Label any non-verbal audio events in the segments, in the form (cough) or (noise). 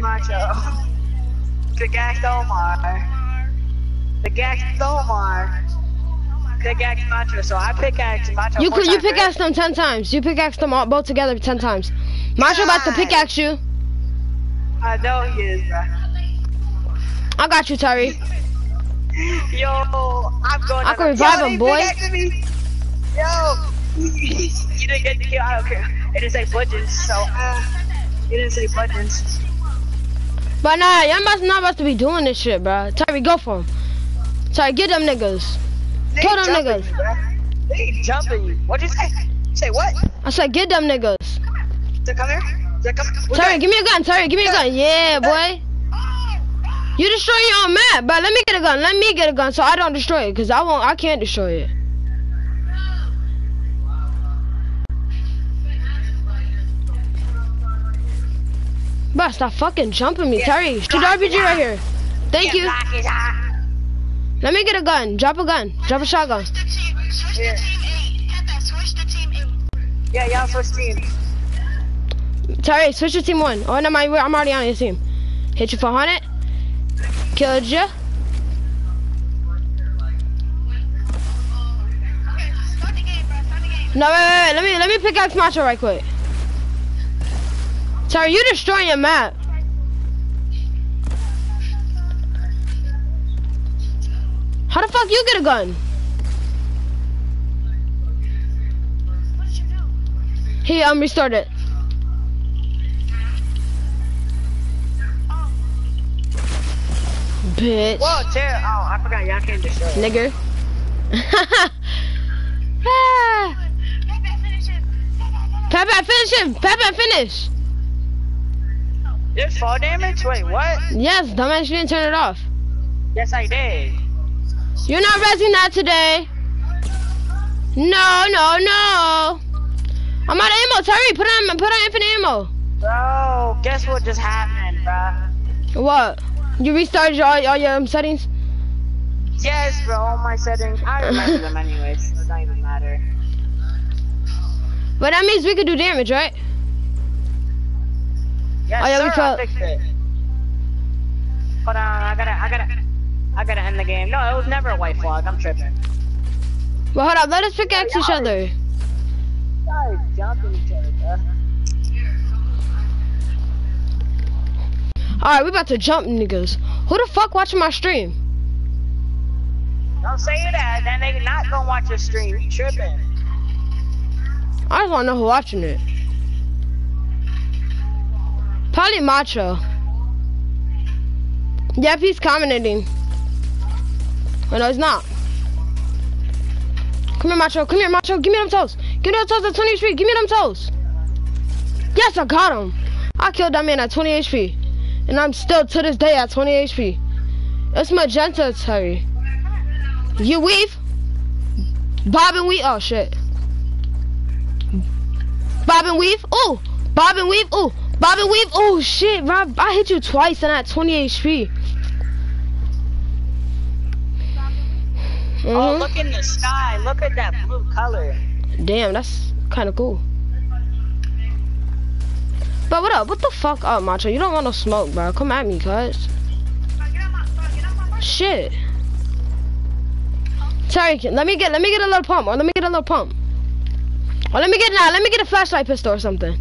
Macho. Pickaxe Omar. Pickaxe Omar. Pickaxe Macho. So I pickaxe Macho. You could you pickaxe them ten times. You pickaxe them all both together ten times. Macho about to pickaxe you. I know he is, bro. I got you, Terry. Yo, I'm going. I to can revive him, boy. Yo, (laughs) you didn't get the kill. I don't care. It didn't say buttons, so uh, it didn't say buttons. But nah, y'all must not about to be doing this shit, bro. Terry, go for him. Terry, get them niggas. They Kill them niggas. you. They jumping you. What'd you say? Say what? I said, get them niggas. Say come here. Say come. Terry, give me a gun. Terry, give me a gun. Yeah, boy. You destroy your own map, but let me get a gun. Let me get a gun so I don't destroy it, cause I won't. I can't destroy it. Bro, stop fucking jumping me, Yeah. Terry. Shoot RPG right here. Thank you. Block his eye. Let me get a gun. Drop a gun. Drop a shotgun. Yeah. Yeah, y'all switch teams. Terry, switch to team one. Oh, no, I'm I'm already on your team. Hit you for 100. Killed you. No, wait, wait, wait. Let me, let me pick up Macho right quick. Terry, you destroying a map. How the fuck you get a gun? He um restored it. Bitch. Whoa. Oh, I forgot y'all can't destroy. it. Nigger. (laughs) Ah. Pepe, finish him! Pepe, finish! There's fall damage? Wait, what? Yes, dumbass, you didn't turn it off. Yes, I did. You're not resing that today. No, no, no. I'm out of ammo. Terry, put on, put on infinite ammo. Bro, guess what just happened, bro? What? You restarted all, all your um, settings? Yes, bro, all my settings. I remember them anyways, so it don't even matter. But that means we could do damage, right? Yes, Oh, yeah, we sir, felt- I fixed it. Hold on, I gotta, I gotta, I gotta end the game. No, it was never a white flag. I'm tripping. Well, hold up. Let us pickaxe each other. Guys, jumping each other, bro. All right, we about to jump, niggas. Who the fuck watching my stream? Don't say that. Then they not gonna watch your stream. You tripping? I just want to know who watching it. Probably Macho. Yep, he's commenting. Oh, no, he's not. Come here, Macho. Come here, Macho. Give me them toes. Give me them toes at 20 HP. Give me them toes. Yes, I got him. I killed that man at 20 HP. And I'm still, to this day, at 20 HP. It's magenta, Terry. You weave? Bob and weave? Oh, shit. Bob and weave. Oh, Bob and weave. Oh, Bob and weave. Oh shit, Rob. I hit you twice and at 20 HP. Oh, Mhm. look in the sky. Look at that blue color. Damn, that's kind of cool. But what up? What the fuck up, Macho? You don't want no smoke, bro. Come at me, cuz. Shit. Sorry, let me get let me get a little pump, or let me get a little pump. Or let me get now, let me get a flashlight pistol or something.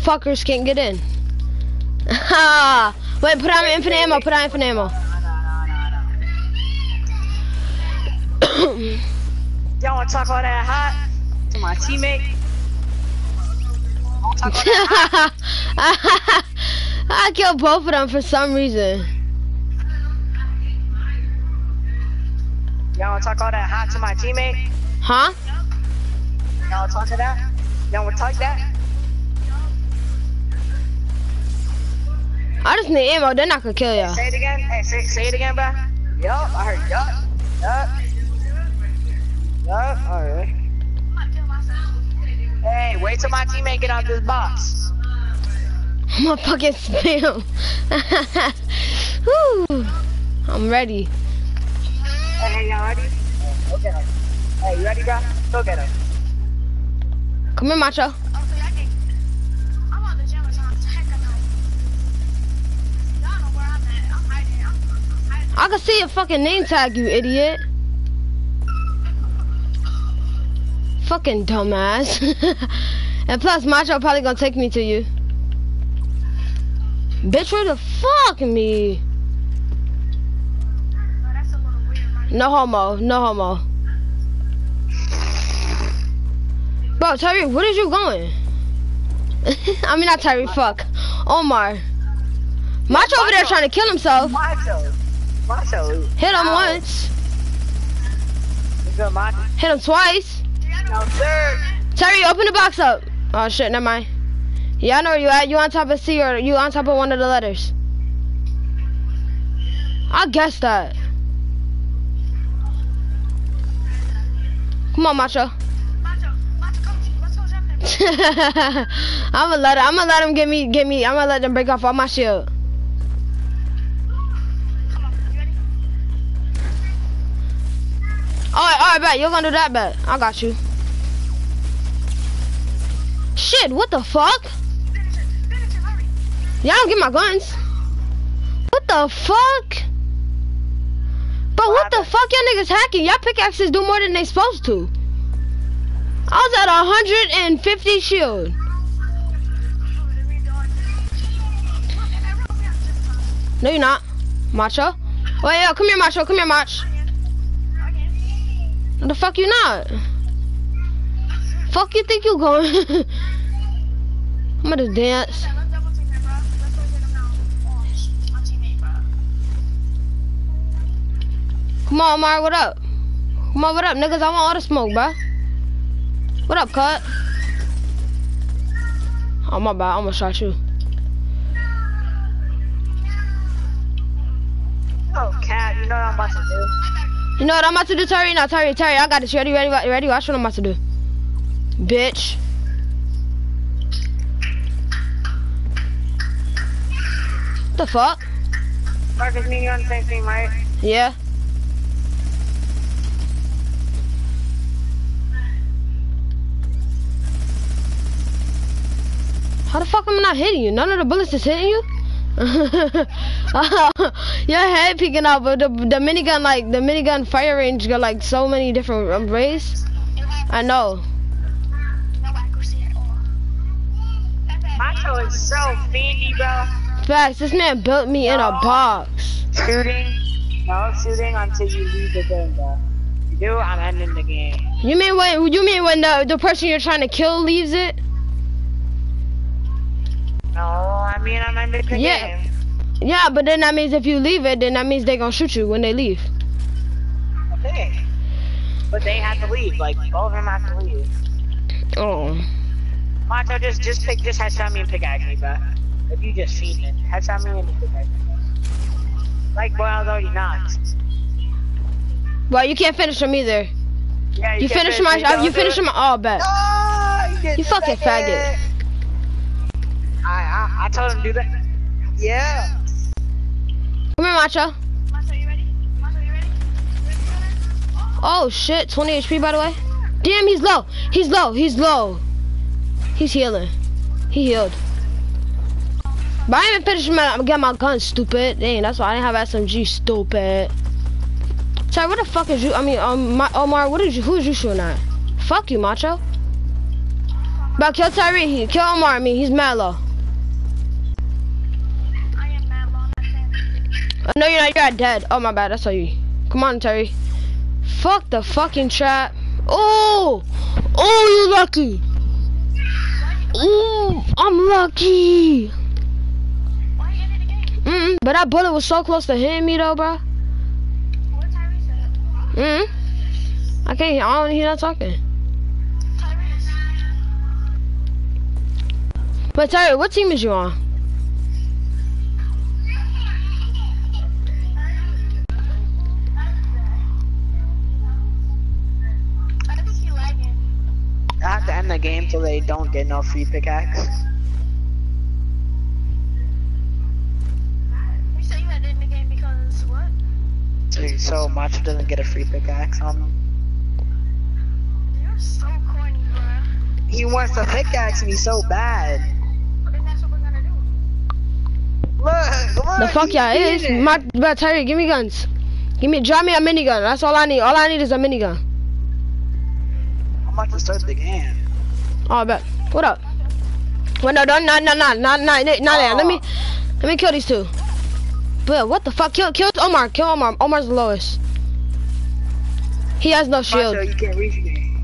Fuckers can't get in. Ha! (laughs) Wait, put on infinite ammo, put on infinite ammo. (coughs) Y'all wanna talk all that hot to my teammate? Wanna talk about that hot? (laughs) I killed both of them for some reason. Y'all wanna talk all that hot to my teammate? Huh? Y'all talk to that? Y'all wanna talk that? I just need ammo, then I could kill ya. Say it again. Hey, say, say it again, bro. Yup, I heard yup. Yup. Yup, alright. Hey, wait till my teammate get out this box. I'm gonna fucking spam. (laughs) Whew. I'm ready. Hey, hey, y'all ready? Okay. get him. Hey, you ready, bro? Go get him. Come here, Macho. I can see a fucking name tag, you idiot. Fucking dumbass. (laughs) and plus, Macho probably gonna take me to you. Bitch, where the fuck me? But that's a little weird, right? No homo, no homo. Bro, Terry, where is you going? (laughs) I mean, not Terry, fuck. Omar. Macho over there trying to kill himself. Macho. Macho. Hit him Ow. once, good, Macho? hit him twice. No, sir. Terry, open the box up. Oh shit, never mind. Yeah, I know where you at. You on top of C or you on top of one of the letters? I guess that. Come on, Macho. (laughs) Macho, Macho, come. Let's go jump. I'm gonna let I'm gonna let him get me get me. I'm gonna let them break off all my shield. All right, all right, bet you're gonna do that, bet. I got you. Shit, what the fuck? Y'all don't get my guns. What the fuck? But what the fuck y'all niggas hacking? Y'all pickaxes do more than they supposed to. I was at 150 shield. No, you're not. Macho. Wait, yo, come here, Macho. Come here, Mach. The fuck you not? Fuck you think you going? (laughs) I'm gonna dance. Bro. Bro. Come on, Omar, what up? Come on, what up, niggas? I want all the smoke, bruh. What up, cut? Oh, my bad. I'm gonna shot you. Oh, cat. You know what I'm about to do. You know what I'm about to do, Terry? No, Terry, Terry, I got this. You ready, ready, ready, ready? Watch what I'm about to do. Bitch. What the fuck? Marcus, me and you on the same team, right? Yeah. How the fuck am I not hitting you? None of the bullets is hitting you? (laughs) Your head peeking out, but the, the minigun, like, the minigun fire range got, like, so many different um, rays. I know. No. Macho is so fiendy, bro. Facts, this man built me in a box. Shooting. No shooting until you leave the game, bro. You do, I'm ending the game. You mean when, you mean when the, the person you're trying to kill leaves it? No, I mean I'm ending the Yeah. game. Yeah, but then that means if you leave it, then that means they gonna shoot you when they leave. Okay. But they have to leave. Like both of them have to leave. Oh. Macho, just just pick, just headshot me and pickaxe me, bro. If you just feed me, headshot me and pickaxe me. Like boy, I was already knocked. Well, you can't finish them either. Yeah, You can finish my, me, uh, you finish my, oh, bet. You, You fucking faggot. I, I I told him to do that. Yeah. Come here, Macho. Macho, you ready? Macho, you ready? You ready for? Oh, shit, 20 HP, by the way. Damn, he's low. He's low. He's low. He's healing. He healed. But I ain't even finished my, get my gun, stupid. Dang, that's why I didn't have SMG, stupid. Sorry, what the fuck is you, I mean, um, my, Omar, what is you, who's you shooting at? Fuck you, Macho. But kill Tyree, kill Omar, I mean, he's mad Oh, no, you're not, you're dead. Oh, my bad, I saw you. Come on, Terry. Fuck the fucking trap. Oh! Oh, you're lucky. Ooh, I'm lucky. Game? Mm, but that bullet was so close to hitting me though, bro. Said? Mm. I can't. Hear. I don't hear that talking. But Terry, what team is you on? I have to end the game so they don't get no free pickaxe. You said you had to end the game. so, so Macho doesn't get a free pickaxe on him. You're so corny, bro. He wants to pickaxe me so bad. And that's what we're gonna do. Look, look. The fuck he's y'all is? cheating. My, but Terry, give me guns. Give me, drop me a minigun. That's all I need. All I need is a minigun. I'm about to start the game. Oh, I bet. What up? Wait, no, don't, not, not, not, not, not, not, not Let me, let me kill these two. But what the fuck? Kill, kill Omar. Kill Omar. Omar's the lowest. He has no shield. Macho, you can't reach me.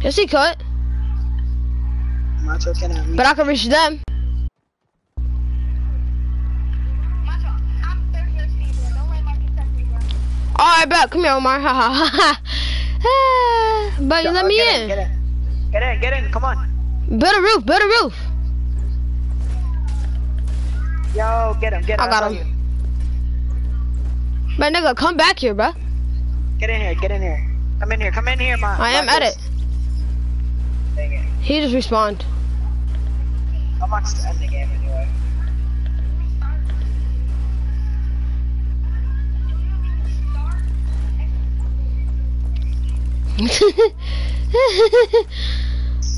Yes, he could. Macho cannot reach But I can reach them. Macho, I'm 30 HP, bro. Don't let Marcus touch me, bro. Oh, All right, bet. Come here, Omar. (laughs) Ha ha ha ha. (sighs) But you let me get in. Get in. Get in, get in, come on. Build a roof. Build a roof. Yo, get him, get him. I got him. But nigga, come back here, bruh. Get in here, get in here. Come in here, come in here, my. I am at it. Dang it. He just respawned. I'm the game anyway.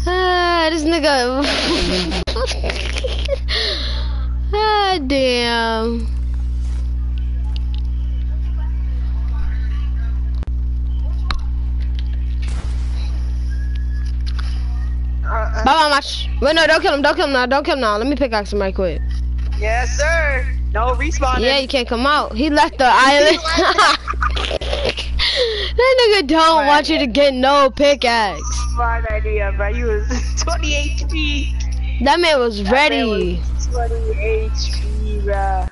Ah, this nigga. ah, damn. Bye bye, match. Wait, no, don't kill him. Don't kill him now. Don't kill him now. Let me pickaxe him right quick. yes, sir. No respawn. Yeah, you can't come out. He left the (laughs) island. That nigga don't want you to get no pickaxe. Smart idea, bro. You was (laughs) 20 HP. That man was That man ready. was 20 HP, bro.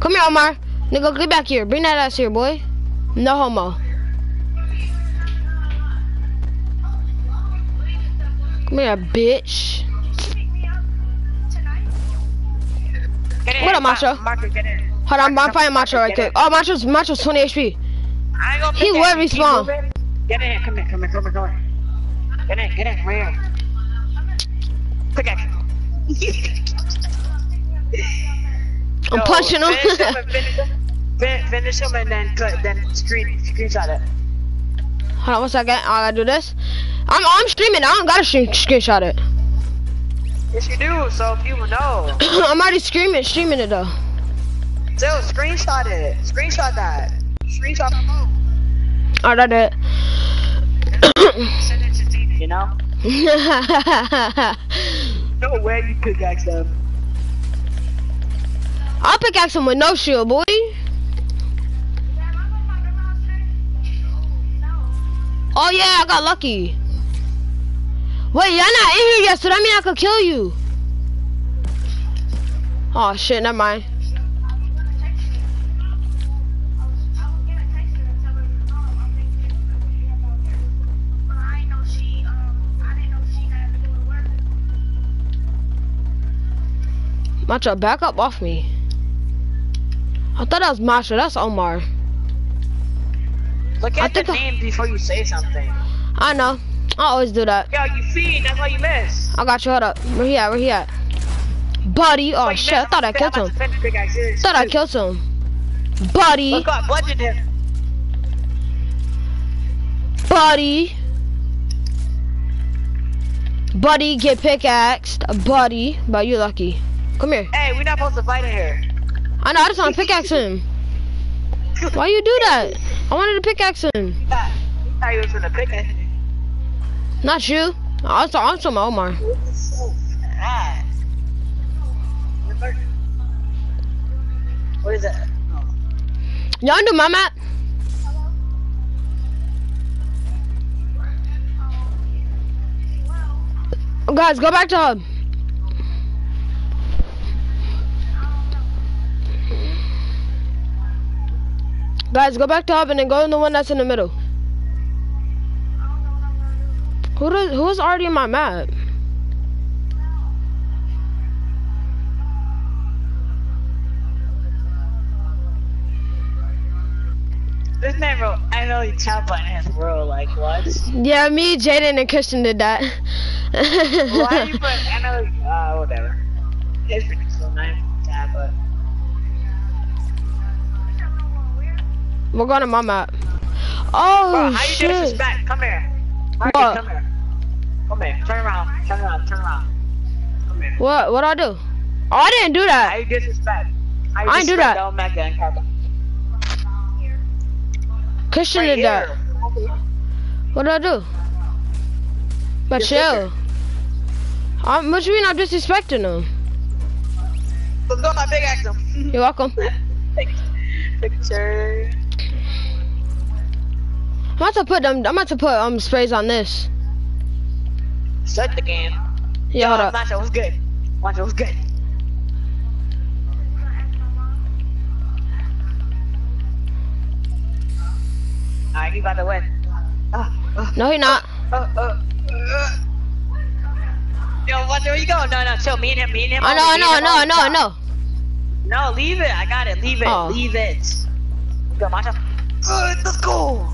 Come here, Omar. Nigga, get back here. Bring that ass here, boy. No homo. Come here, bitch. Pick me up tonight. Get in. What up, Ma- Macho? Get in. Hold on, I'm fighting Macho right quick. Oh, Macho's, Macho's 20 HP. I ain't gonna He will that. Keep respawn. Get in here, come here, come here, come here, come here. Get in, get in, right here. Pickaxe. I'm No, punching him. Finish him and (laughs) finish him. Fin- Finish him and then cut, then screen screenshot it. Hold on one second. I gotta do this. I'm, I'm streaming. I don't gotta stream, screenshot it. Yes, you do. So people know. (coughs) I'm already streaming, streaming it though. Still, screenshot it. Screenshot that. Screenshot the I did. Send it to TV. You know? (laughs) No way you pickaxe them. I'll pickaxe him with no shield, boy. Oh yeah, I got lucky. Wait, y'all not in here yet, so that mean I could kill you. Oh shit, never mind. Macho, back up off me. I thought that was Macho, that's Omar. Look I at the think I- name before you say something. I know. I always do that. Yo, you feed. That's why you miss. I got you, hold up. Where he at, where he at? Buddy, oh you shit, I thought I killed him. to send the pickaxe. Here, thought I killed him. Buddy, Look bludgeoned him. buddy. Buddy, get pickaxed. Buddy, but you're lucky. Come here. Hey, we're not supposed to fight in here. I know, I just want to pickaxe him. (laughs) Why you do that? I wanted to pickaxe him. We thought, he was gonna pick it. Not you. I was, I was talking about Omar. so. What is that? Oh. Y'all do my map? Guys, go back to hub. Guys, go back to hub and then go in the one that's in the middle. Who does, who is already in my map? This man wrote, I know you tap on his bro, like what? Yeah, me, Jaden, and Christian did that. Why you (laughs) put, I know, uh, whatever. It's cool, name, yeah, but. We're going to my map. Oh Bro, how you shit! disrespect? Come here. Marcus, What? come here. Come here. Turn around. Turn around. Turn around. Come here. What? What I do? Oh, I didn't do How that. you disrespect? How you I ain't do that. Omega and? Christian Right did that. What did I do? But chill. I'm, what you mean I'm disrespecting them? Let's go, my big axe. You're welcome. (laughs) Picture. I'm about to put them. I'm about to put um sprays on this. Start the game. Yeah, hold up. Macho was good. Macho was good. Alright, he about to win. Uh, uh, No, he not. uh, uh, uh. Yo, Macho, where you going? No, no, chill. Me and him, me and him. I know, I only, me know, I and know, I him know, I only. know. No, leave it. I got it. Leave it. Oh. Leave it. Go, Macho. Uh, let's go.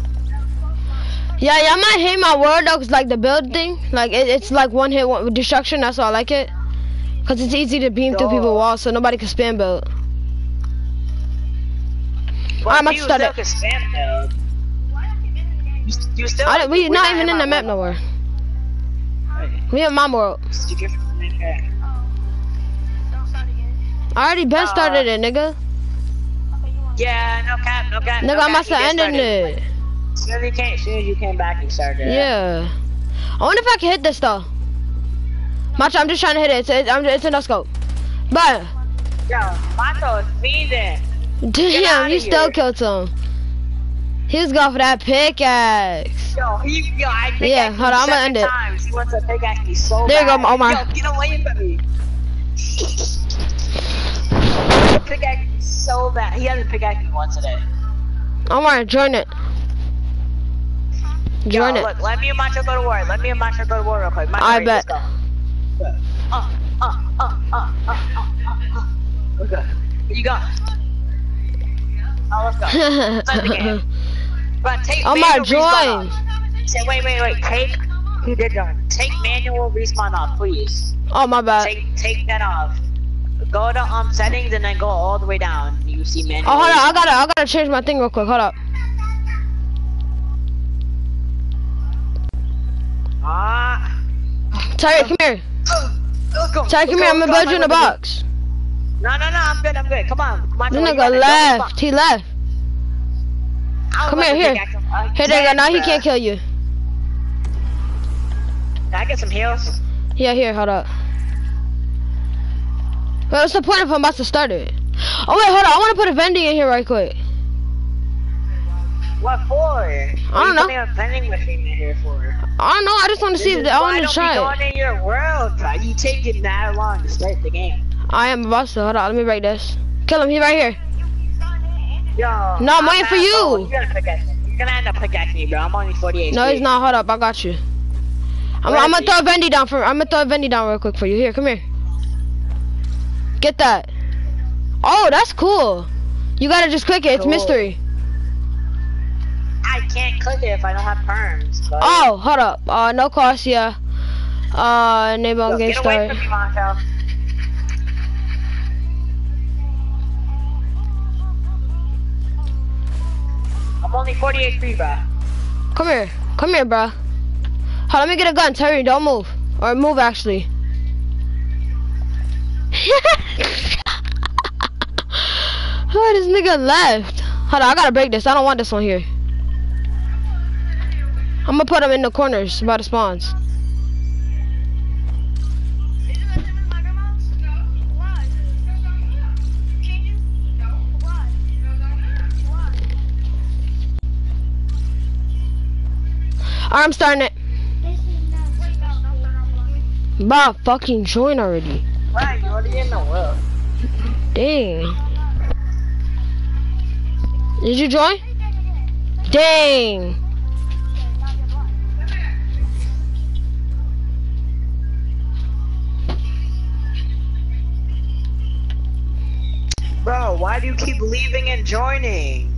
Yeah, yeah, I might hate my though, 'cause like the build thing, like it, it's like one hit one destruction. That's why I like it, cause it's easy to beam through Dog. people's walls, so nobody can spam build. Well, I'm about to start it. can spam build. You, you still. I, we we're not even in the map nowhere. We in my world. You get from in here. Don't start again. I already been Uh, started it, nigga. Okay, you want Yeah, no cap, no cap. no Nigga, I cap, have get ended started. it. Soon you came, soon you came back, you started. it. Yeah. I wonder if I can hit this though. Macho, I'm just trying to hit it. It's, I'm, it's in no scope. But Yo, Mato is feeding. damn, you still killed him. He was going for that pickaxe. Yo, he, yo, I think Yeah, hold on, I'ma end it. Times. He wants to pickaxe me so There you go, bad. Oh Omar. Yo, get away from me. Pickaxe so bad. He hasn't pickaxed me once today. Omar, join it. Join Yo, it. look, let me and Macho go to war. Let me and Macho go to war real quick. Macho, I bet. Go. Uh, uh, uh, uh, uh, uh, uh, uh. Okay. You going? Oh, let's go. (laughs) Start the game. But take Omar, manual respawn join. Say, wait, wait, wait. Take. He did join. Take manual respawn off, please. Oh my bad. Take take that off. Go to um settings and then go all the way down. You see manual. Oh, hold on. I gotta, I gotta change my thing real quick. Hold up. Ah. Terry, come here. Uh, go. Terry, come Let's here. I'm gonna build you in a box. No, no, no. I'm good. I'm good. Come on. Come on. This nigga got it. Go in the left. He left. Come here, here. I Here, there go. Now he can't kill you. Can I get some heals? Yeah, here. Hold up. Well, what's the point if I'm about to start it? Oh wait, hold on. I want to put a vending in here right quick. What for? I don't know. a vending machine in here for? I don't know. I just want to see if I want to try Why don't it. be going in your world, bro? You taking that long to start the game. I am about to. Hold on. Let me break this. Kill him. He right here. Yo. No, I'm waiting for you. oh, You're gonna pickaxe. You're gonna end up pickaxing me, bro. I'm only 48. No, he's not. Hold up. I got you. I'm, I'm gonna throw a Vendy down for. I'm gonna throw a down real quick for you. Here, come here. Get that. Oh, that's cool. You gotta just click it. It's Cool. mystery. I can't click it if I don't have perms. Oh, hold up. Uh, no cost. Yeah. Uh, enable on Yo, game get away start. from me, Montel. I'm only 48 free, bro. Come here. Come here, bro. Hold, let me get a gun. Terry, don't move. Or move, actually. (laughs) oh, this nigga left. Hold on, I gotta break this. I don't want this one here. I'm gonna put them in the corners by the spawns. I'm starting it. Bah, fucking join already. Wow, you already in the world. Dang. Did you join? Dang. Bro, why do you keep leaving and joining?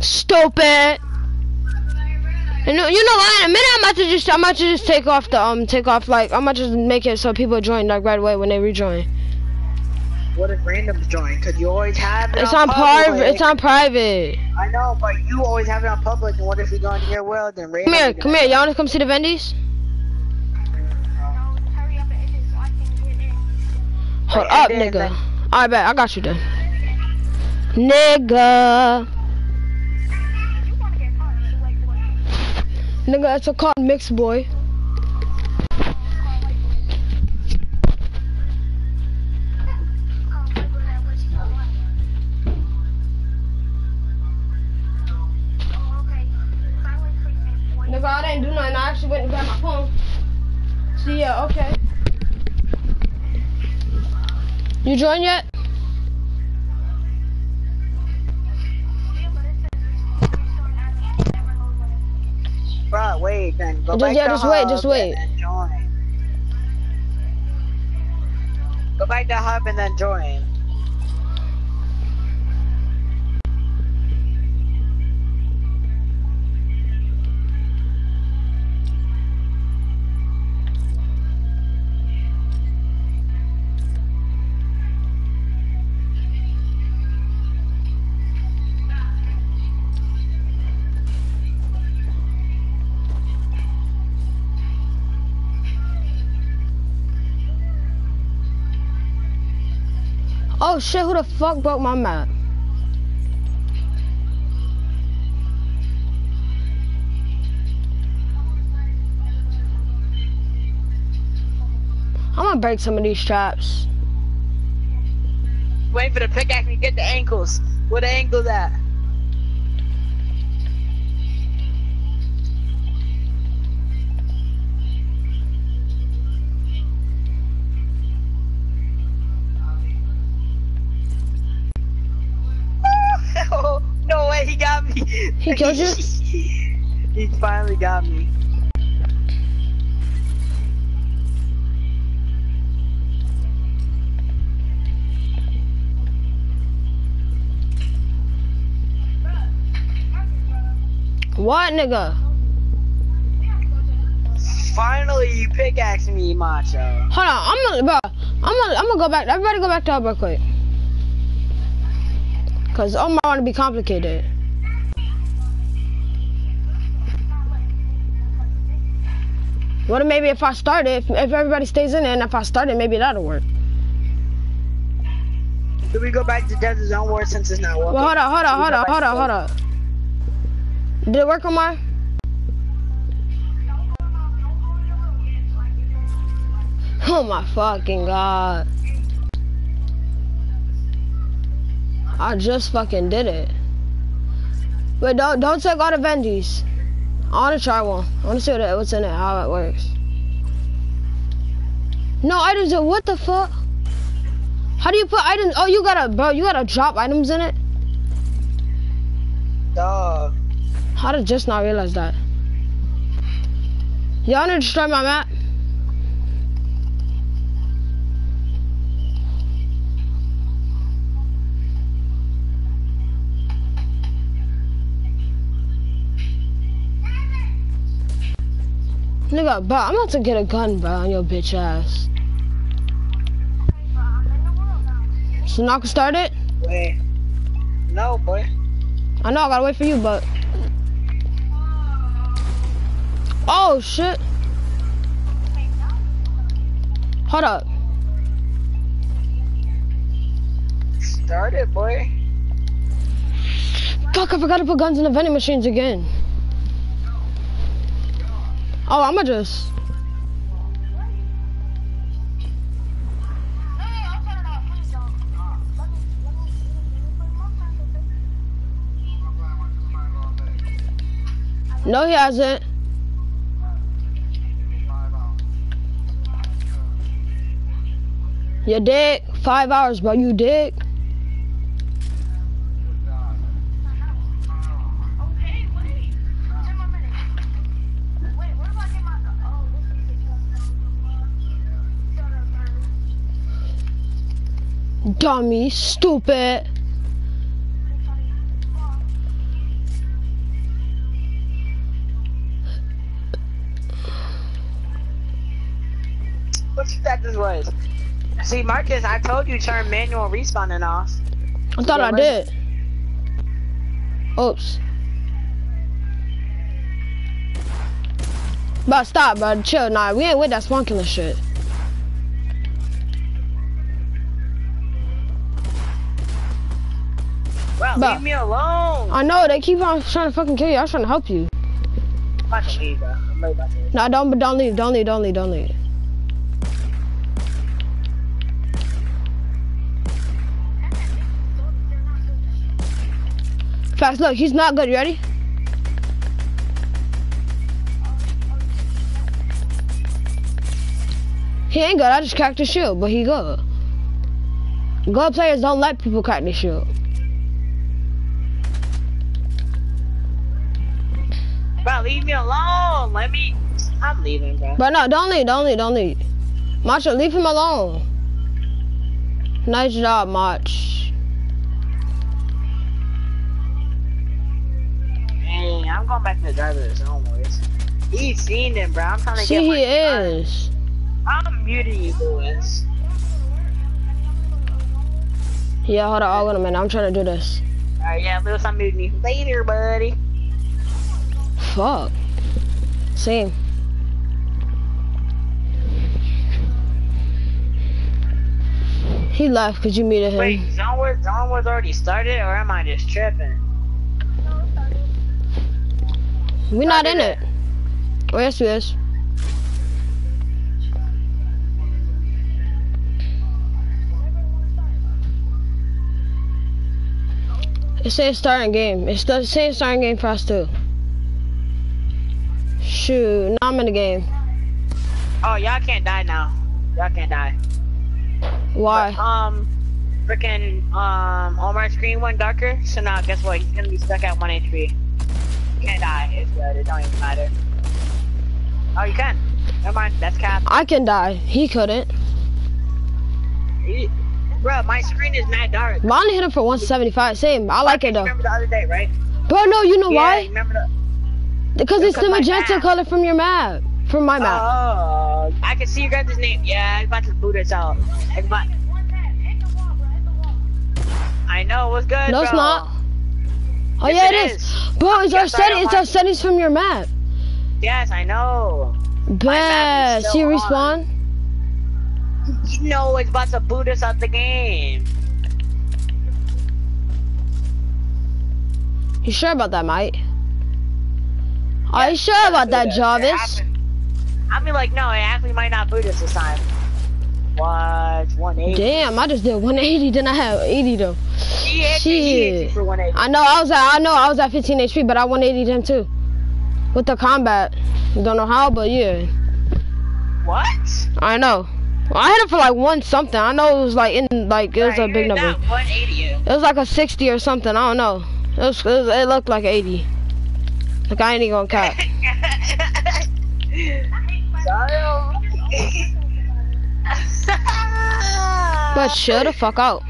Stupid. And you know what? In a minute, I'm about to just, I'm about to just take off the, um, take off like, I'm about to just make it so people join like right away when they rejoin. What if randoms join? Cause you always have it It's on on private. It's on private. I know, but you always have it on public. And what if we go into your world then random? Come here, come here. Y'all wanna come see the Vendys? Hold up, nigga. like- Alright, bet. I got you then. Nigga. You wanna get caught? So wait, wait. Nigga, it's a called mix boy. Wait, wait, that was you. Okay. Silent treatment, boy. Nigga, I didn't do nothing. I actually went and got my phone. See ya, okay. You joined yet? Yeah, but it says restore admin. Never knows when it's Bro, wait, then go Just- back yeah, to just wait, just wait. join. Go back to hub and then join. Oh shit, who the fuck broke my map? I'm gonna break some of these traps. Wait for the pickaxe and get the ankles. Where the ankles at? Oh, (laughs) no way, he got me. He killed you? (laughs) he finally got me. What, nigga? Finally, you pickaxe me, macho. Hold on, I'm gonna, bro. I'm gonna, I'm gonna go back. Everybody, go back to real quick. Cause oh my, wanna be complicated. What if maybe if I start it, if, if everybody stays in there, and if I start it, maybe that'll work. Do we go back to Desert Zone War since it's not working? Well, hold on, hold on, hold on, hold on, hold on. Did it work, on Omar? Oh my fucking god. I just fucking did it. Wait, don't don't take all the Vendys. I wanna try one. I wanna see what it, what's in it, how it works. No items in what the fuck? How do you put items? Oh, you gotta, bro, you gotta drop items in it. Dog. How did just not realize that? Y'all wanna destroy my map? Nigga, bro, I'm about to get a gun, bro, on your bitch ass. So now I can start it? Wait. No, boy. I know I gotta wait for you, but. Oh shit! Hold up. Start it, boy. Fuck! I forgot to put guns in the vending machines again. Oh, I'ma just. No, he hasn't. You dick. Five hours, bro. You dick. Okay, wait. Ten more minutes. Wait, what about get my? Oh, this is six Shut up, Dummy. Stupid. What you thought this was? See, Marcus, I told you turn manual respawning off. I thought I did. Oops. But stop, bro. Chill. Nah, we ain't with that spawn killer shit. Bro, Bro. leave me alone. I know they keep on trying to fucking kill you. I was trying to help you. To leave, bro. I'm really about to leave. Nah, don't, don't leave. Don't leave. Don't leave. Don't leave. Facts. Look, he's not good. You ready? He ain't good. I just cracked his shield, but he good. Good players don't let people crack their shield. Bro, leave me alone. Let me. I'm leaving, bro. But no, don't leave, don't leave, don't leave. Macho, leave him alone. Nice job, Mach. Hey, I'm going back to the driver's zone, boys. He's seen them, bro. I'm trying to See, get he my is. I'm muting you, boys. Yeah, hold on, hold on a minute. I'm trying to do this. Alright, yeah, Lewis, I'm muting you. Later, buddy. Fuck. Same. He left because you muted him. Wait, zone was, zone was already started, or am I just tripping? We're not in it. Oh, yes, we is. It says starting game. It's the same starting game for us too. Shoot, now I'm in the game. Oh, y'all can't die now. Y'all can't die. Why? But, um, freaking, um, all my screen went darker, so now guess what? He's gonna be stuck at 1 HP. You can't die. It's good. It don't even matter. Oh, you can. Never mind. That's cap. I can die. He couldn't. He- Bro, my screen is mad dark. I only hit him for 175. Same. I like it though. remember the other day, right? Bro, no, you know yeah, why? You. Because it's the magenta color from your map. From my map. Oh, I can see your guys' name. Yeah, it's about to boot us out. It's about... I know, what's good, no, bro? it's not. Oh Yes, yeah, it is. is. Bro, it's our Yes, I setting. It's our settings from your map. Yes, I know. Bad. See still respawn. You know it's about to boot us out the game. You sure about that, mate? Are you sure about that, boot us. It Jarvis? I mean, like, no, it actually might not boot us this time. What? 180? Damn, I just did 180. Then I have 80 though. He hit me, he hit you Shit. for 180. I know I was at. I know I was at 15 HP, but I 180 them too. With the combat. Don't know how, but yeah. What? I know. I hit it for like one something. I know it was like in like it was a big number. not 180. It was like a 60 or something. I don't know. It was. It, was, it looked like 80. Like I ain't even gonna cap. But chill the fuck out.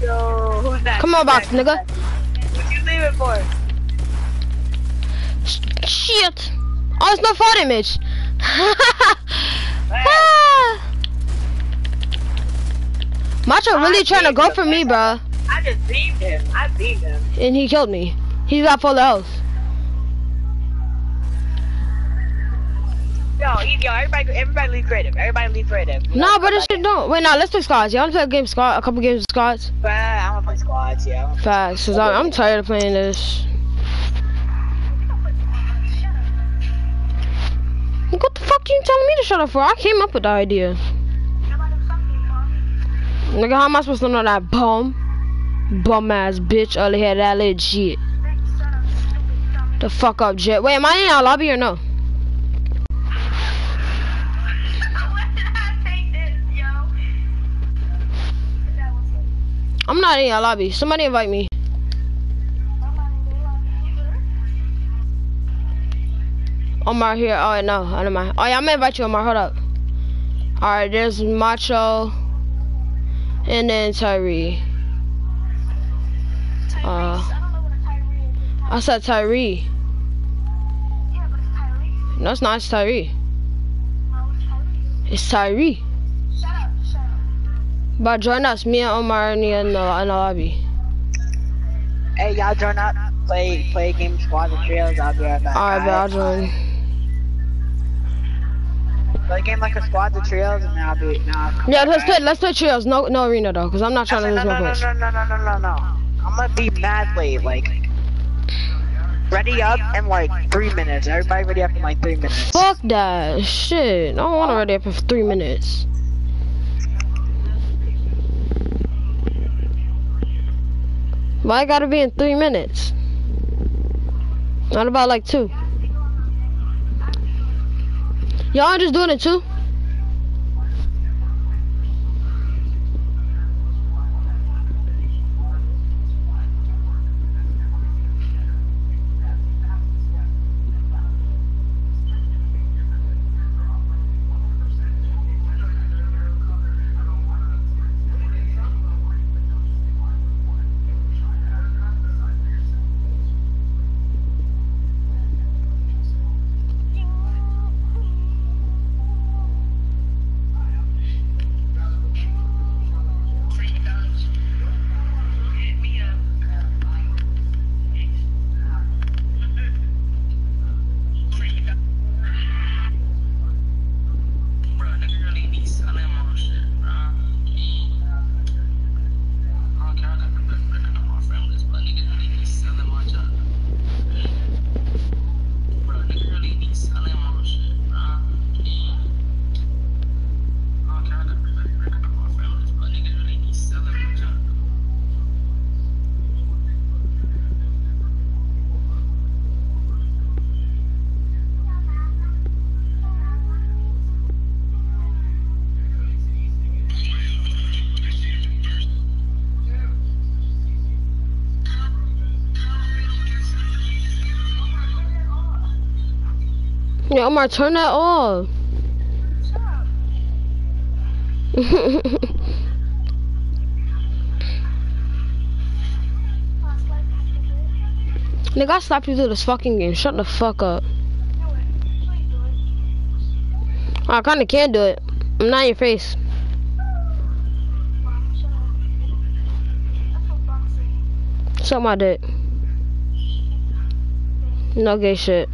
Yo, who's that? Come on, box, nigga. What you leaving for? Shit. Oh, it's no fault image. (laughs) (laughs) Macho really trying to go for me, bro. I just beamed him. I beamed him. And he killed me. He's got full health. Yo, yo, everybody, everybody leave creative. Everybody leave creative. Nah, but this shit don't. Wait, nah, let's play squads. Y'all wanna play a game squad? A couple games of squads? But I wanna play squads, yeah. Facts, cause I, I'm tired of playing this. What the fuck are you telling me to shut up for? I came up with the idea. Nigga, how am I supposed to know that bum? Bum ass bitch, all had that legit. The fuck up, Jet. Wait, am I in our lobby or no? I'm not in your lobby. Somebody invite me. Omar here. Oh no, I don't mind. Oh yeah, I'm gonna invite you, Omar. Hold up. All right, there's Macho, and then Tyree. Uh, I said Tyree. No, it's not. It's Tyree. It's Tyree. But join us, me and Omar and in the, in the lobby. Hey, y'all join up. Play play game squad the trails. I'll be right back. Alright, but I'll join. Play a game like a squad the trails, and then I'll be. Nah, Yeah, let's play, let's play trios. No, no arena though, cause I'm not trying to lose no, my no, points. no, no, no, no, no, no, no. I'm gonna be mad late. Like, ready up in like three minutes. Everybody ready up in like three minutes. Fuck that shit. I don't want to ready up for three minutes. Why I gotta be in three minutes? Not about like two. Y'all just doing it too? Yeah, Omar, turn that off. (laughs) Nigga, I slapped you through this fucking game. Shut the fuck up. I kinda can't do it. I'm not in your face. Suck my dick. No gay shit.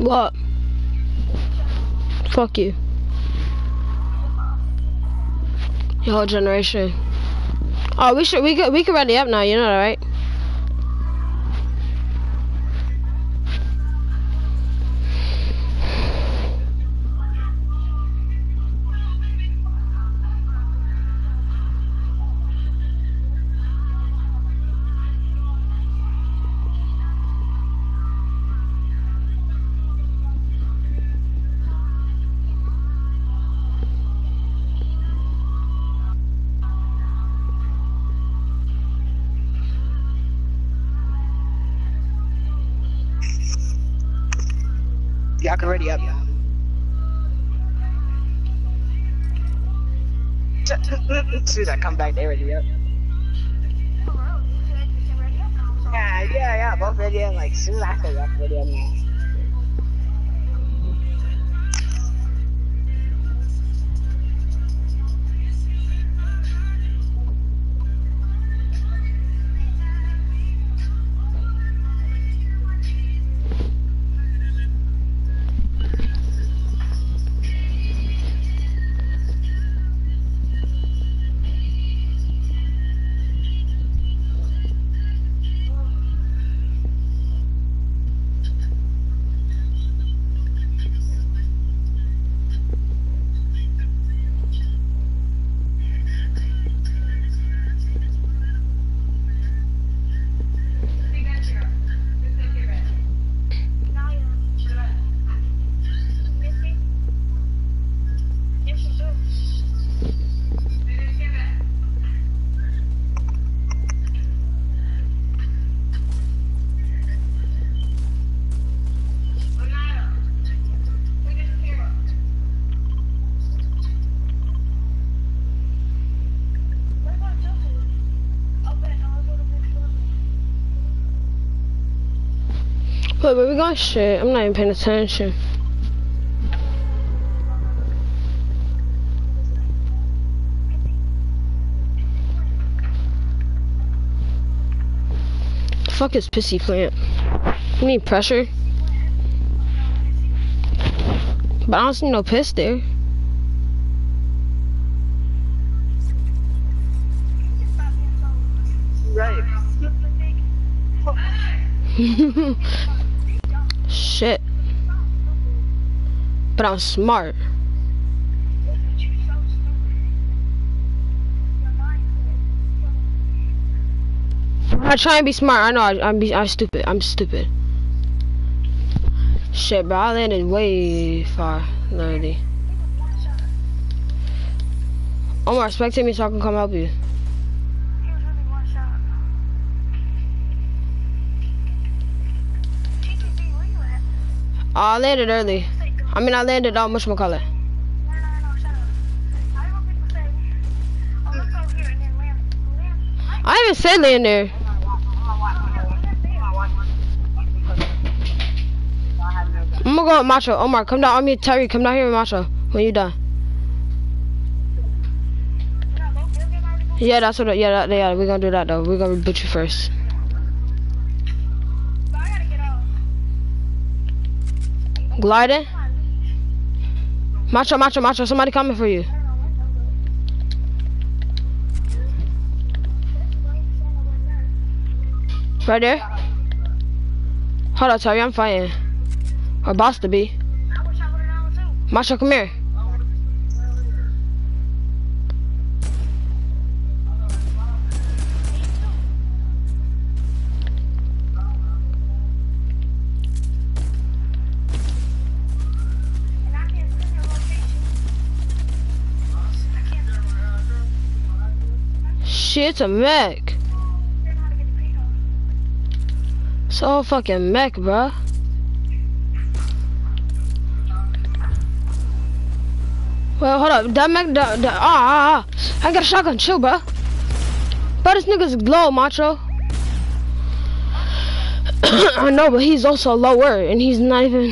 What? Fuck you. Your whole generation. Oh, we should we could we could ready up now. You know right? As soon as I come back, they ready up. You said you can ready up Yeah, yeah, yeah, both ready up. Like, soon say I'm ready up now. Now Brother. Wait, where we going? Shit, I'm not even paying attention. Fuck is pissy plant? You need pressure? But I don't see no piss there. Stop being so Right. (laughs) But I'm smart. I try and be smart. I know I, I'm be, I'm stupid. I'm stupid. Shit, bro. I landed way far, literally. Omar, spectate me so I can come help you. At? I landed early. I mean, I landed on no, shut up. I even said land there. Yeah, land there. I'm gonna go with Macho. Omar, come down. I mean, Terry, come down here with Macho when you done. Yeah, that's what. Yeah, that, yeah, we're gonna do that though. We're gonna boot you first. Gliding. Macho, Macho, Macho. Somebody coming for you. Right there. Hold on, Terry. I'm fighting. Or boss to be. Macho, come here. The paint off. So fucking mech, bruh. Well, hold up. That mech, that, that, ah, ah, ah. I got a shotgun. Chill, bruh. But this nigga's low, macho. (clears throat) I know, but he's also lower, and he's not even.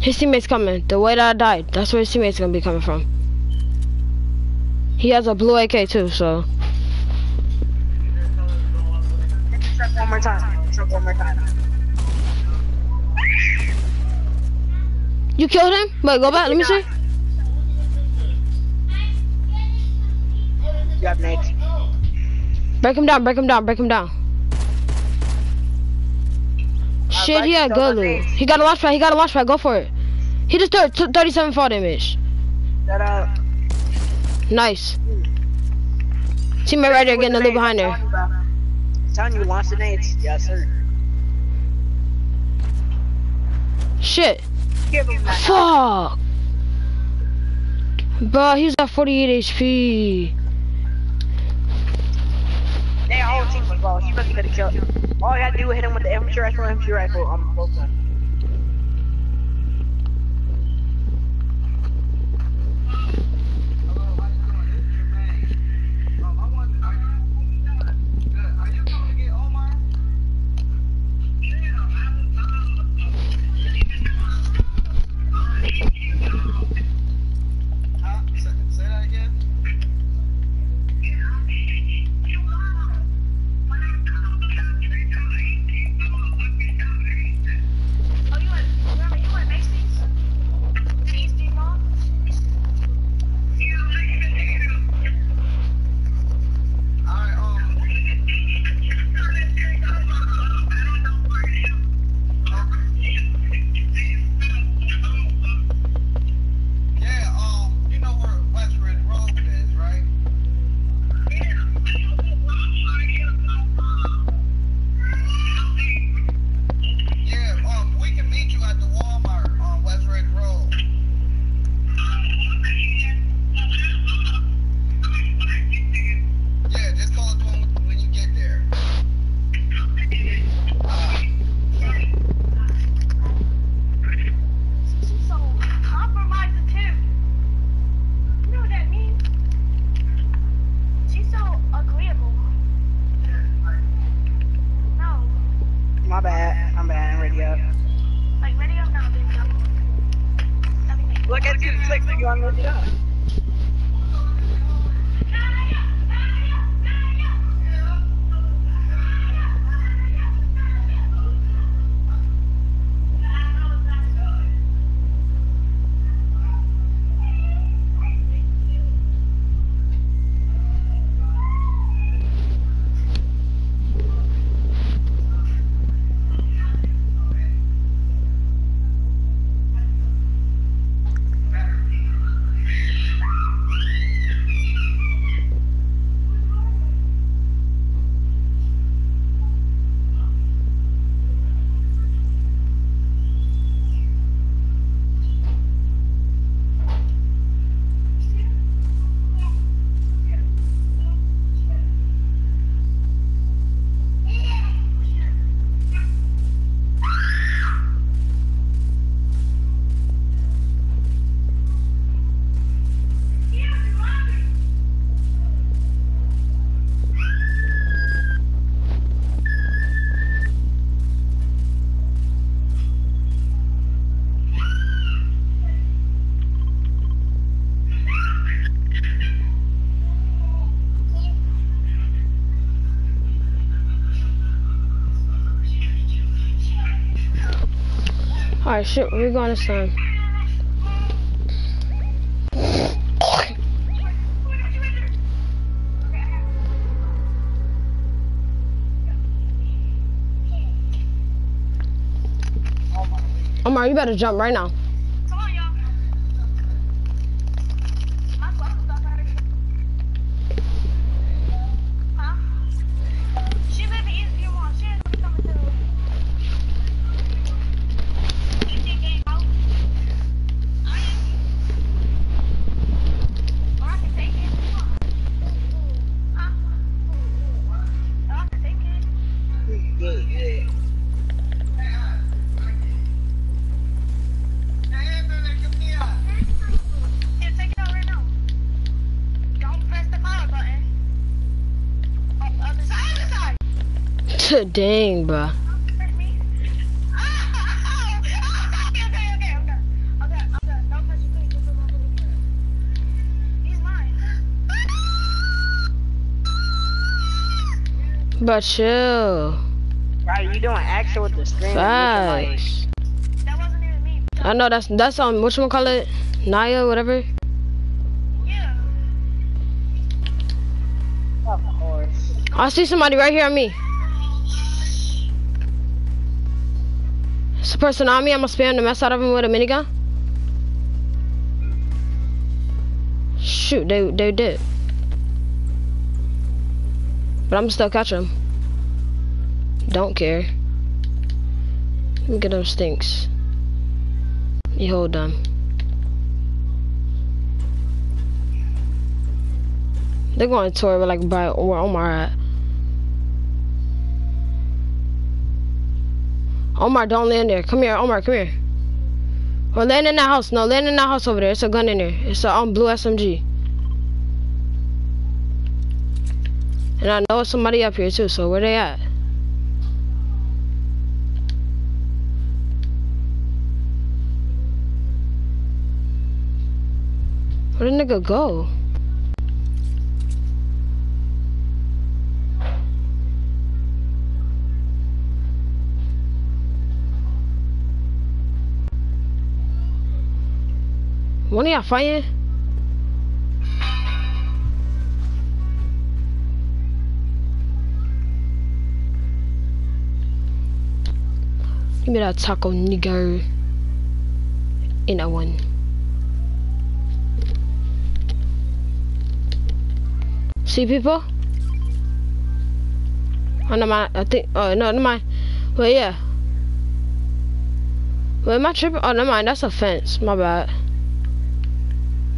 His teammates coming. The way that I died, that's where his teammates gonna be coming from. He has a blue AK too, so. Truck one more time. Truck one more time. You killed him? Wait, go back. Let me see. You have nades. Break him down. Break him down. Break him down. Uh, Shit, he had good loot. He got a launch pad. He got a launch pad. Go for it. He just took 37 fall damage. Shut up. Nice. Teammate right there getting the loot behind there. Telling you, launch the nades. Yes, sir. Shit. Give him that. Fuck. Bro, he's at 48 HP. Their whole team was low. He could have killed. All he had to do was hit him with the infantry rifle, infantry rifle on both sides. Alright, shit, where we going this time? Omar, you better jump right now. It. He's mine. But chill. Right, you doing action with the screen. and Facts. That wasn't even me. I know that's that's um what you call it? Naya, whatever. Yeah. Of course. I see somebody right here on me. Person on me. I'm gonna spam the mess out of him with a minigun. Shoot, they they did. But I'm still catch him. Don't care. Let me get them stinks. You hold them. They're going to tour with like by where Omar at. Omar, don't land there. Come here, Omar, come here. Or land in that house. No, land in that house over there. It's a gun in there. It's a um, blue SMG. And I know somebody up here too, so where they at? Where the nigga go? One of y'all fighting? Give me that taco nigger. In that one. See people? Oh no mind. I think oh no never mind. Well yeah. Well am I tripping? Oh never mind, that's a fence. My bad.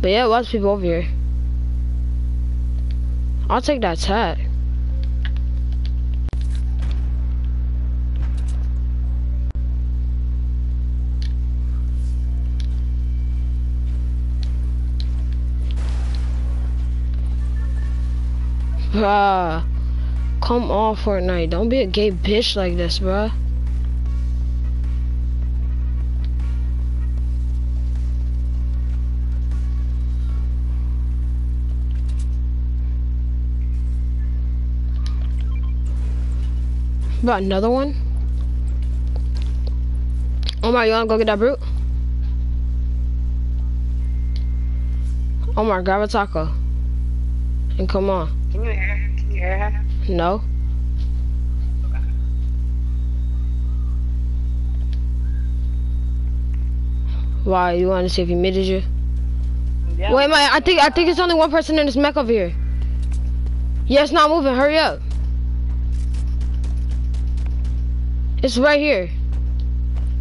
But yeah, lots of people over here. I'll take that tag. Bruh. Come on, Fortnite. Don't be a gay bitch like this, bruh. About another one? Oh Omar, you wanna go get that brute? Omar, oh grab a taco. And come on. Can you hear? Can you hear her? No? Why, you wanna see if he muted you? Yeah. Wait, my, I think I think it's only one person in this mech over here. Yeah, it's not moving. Hurry up. It's right here.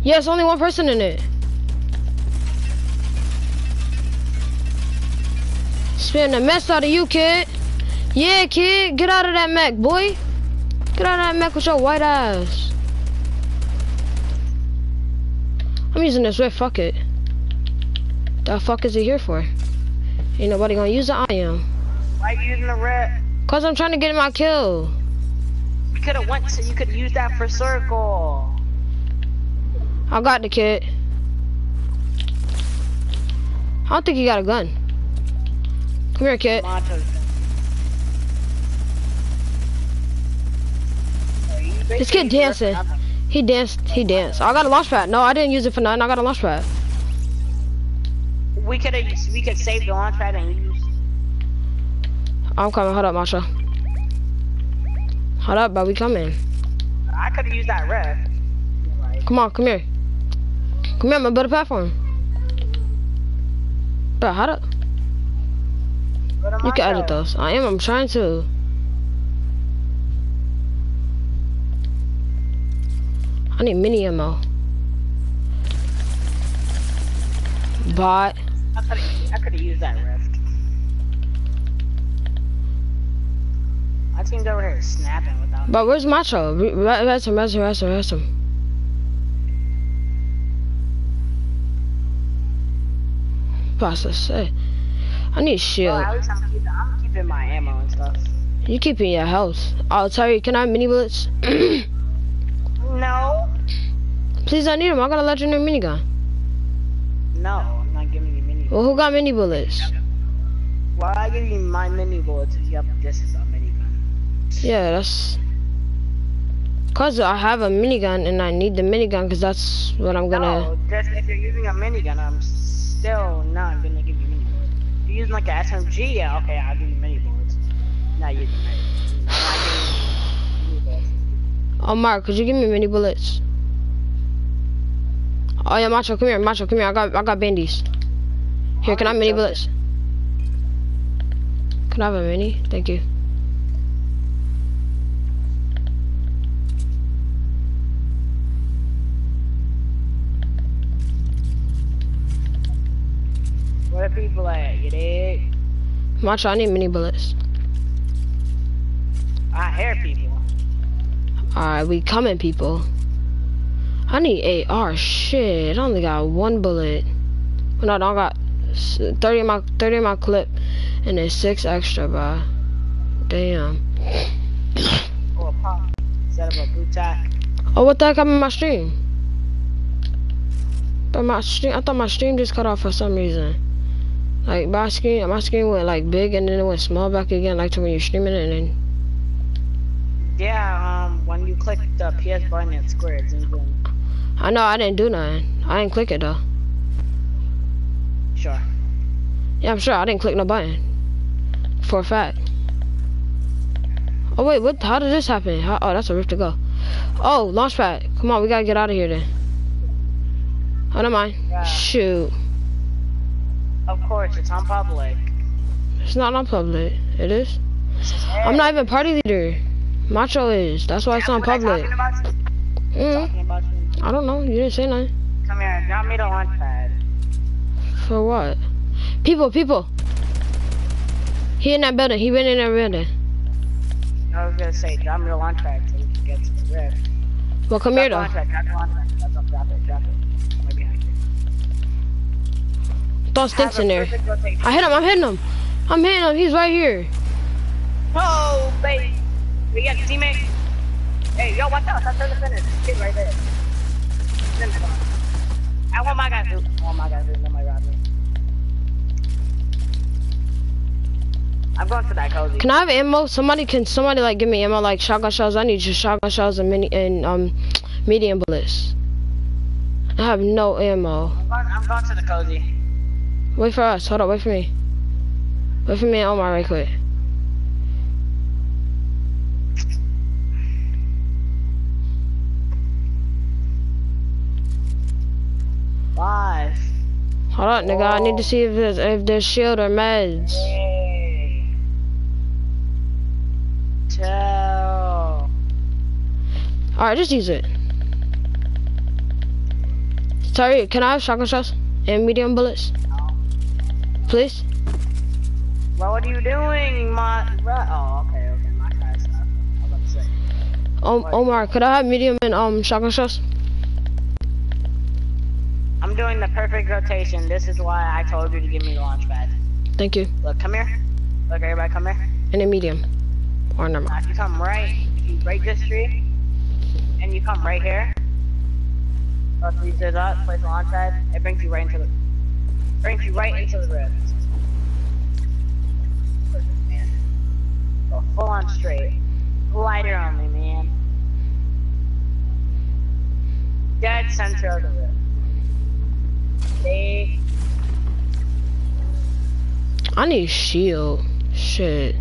Yeah, it's only one person in it. Spin the mess out of you, kid. Yeah, kid. Get out of that mech, boy. Get out of that mech with your white ass. I'm using this red. Fuck it. The fuck is it here for? Ain't nobody gonna use it. I am. Why you using the red? Cause I'm trying to get my kill. Could have went so you could use that for circle. I got the kid. I don't think he got a gun. Come here, kid. This kid dancing. He danced. He danced. I got a launch pad. No, I didn't use it for nothing. I got a launch pad. We could have we could save the launch pad and use. I'm coming. Hold up, Masha. Hold up, but we coming. I could have used that red. Like, Come on, come here. Come here, I'm gonna build a platform. Bro, hold up. You can edit those. I am. I'm trying to. I need mini ammo. Bot. I could have I could have used that rift. My team's over here snapping without. me. But where's Macho? Re- re- Rest him, rest him, rest him, rest him. What's to? Eh. I need Well, shield. at least I'm keeping, I'm keeping my ammo and stuff. You keep it in your house. tell you, can I have mini bullets? (clears throat) No. Please, I need them. I got a legendary minigun. No, I'm not giving you mini. Well, who got mini bullets? Why I give you my mini bullets if you have this is a minigun? Yeah, that's. Cause I have a minigun and I need the minigun because that's what I'm gonna. No, just if you're using a minigun, I'm still not gonna give you mini bullets. If you're using like an SMG, yeah, okay, I'll give you mini bullets. Not using mini. I'm not giving you mini bullets. Oh, Mark, could you give me mini bullets? Oh yeah, Macho, come here, Macho, come here. I got, I got bandies. Here, can I have mini bullets? Can I have a mini? Thank you. Where people at? You dig? Macho, I need mini bullets. I hear people. Alright, we coming, people. I need AR. Shit, I only got one bullet. Well, no, I don't got 30 in my 30 in my clip, and then six extra, bro. Damn. A pop. Set up a boot tack. Oh, what the heck happened to my stream? But my stream, I thought my stream just cut off for some reason. Like my screen, my screen went like big and then it went small back again, like to when you're streaming it and then. Yeah, um, when you click the PS button, it squares and boom. I know I didn't do nothing. I didn't click it though. Sure. Yeah, I'm sure I didn't click no button. For a fact. Oh wait, what? How did this happen? How, oh, that's a rift to go. Oh, launchpad. Come on, we gotta get out of here then. Oh, never mind. Yeah. Shoot, Of course, it's on public. it's not on public. It is. I'm not even party leader. Macho is. That's why it's on public. Mm. I don't know. You didn't say nothing. Come here, drop me the launch pad. For what? People, people. He in that building. He been in that building. I was gonna say, drop me the launch pad so we can get to the rift. Well, come here though. launch pad, drop the launch pad. Drop, drop, drop it, drop it. I'm right behind you. Throw stinks in there. rotation. I hit him. I'm hitting him. I'm hitting him. He's right here. Oh, baby. We got a teammate. Hey, yo, watch out. That's the finish. Kid right there. I want my guy to. I want my guy to. Nobody robbed me. I'm going for that cozy. Can I have ammo? Somebody can somebody like give me ammo like shotgun shells. I need just shotgun shells and mini and um medium bullets. I have no ammo. I'm going, I'm going to the cozy. Wait for us. Hold up. Wait for me. Wait for me and Omar right quick. Five. Hold up, nigga. I need to see if there's if there's shield or meds. Three. Two. All right, just use it. Sorry, can I have shotgun shells and medium bullets, please? Bro, what are you doing, my? Oh, okay, okay, my guy's not. I was about to say. Um, Omar, could I have medium and um shotgun shells? I'm doing the perfect rotation. This is why I told you to give me the launch pad. Thank you. Look, come here. Look, everybody, come here. And a medium. Or never Now, if you come right, you break this tree, and you come right here. So if you sit up, place the launch pad, it brings you right into the, brings you right into the ribs. Perfect, man. Go full on straight. Glider only, man. Dead center of the rib. They, I need shield. Shit.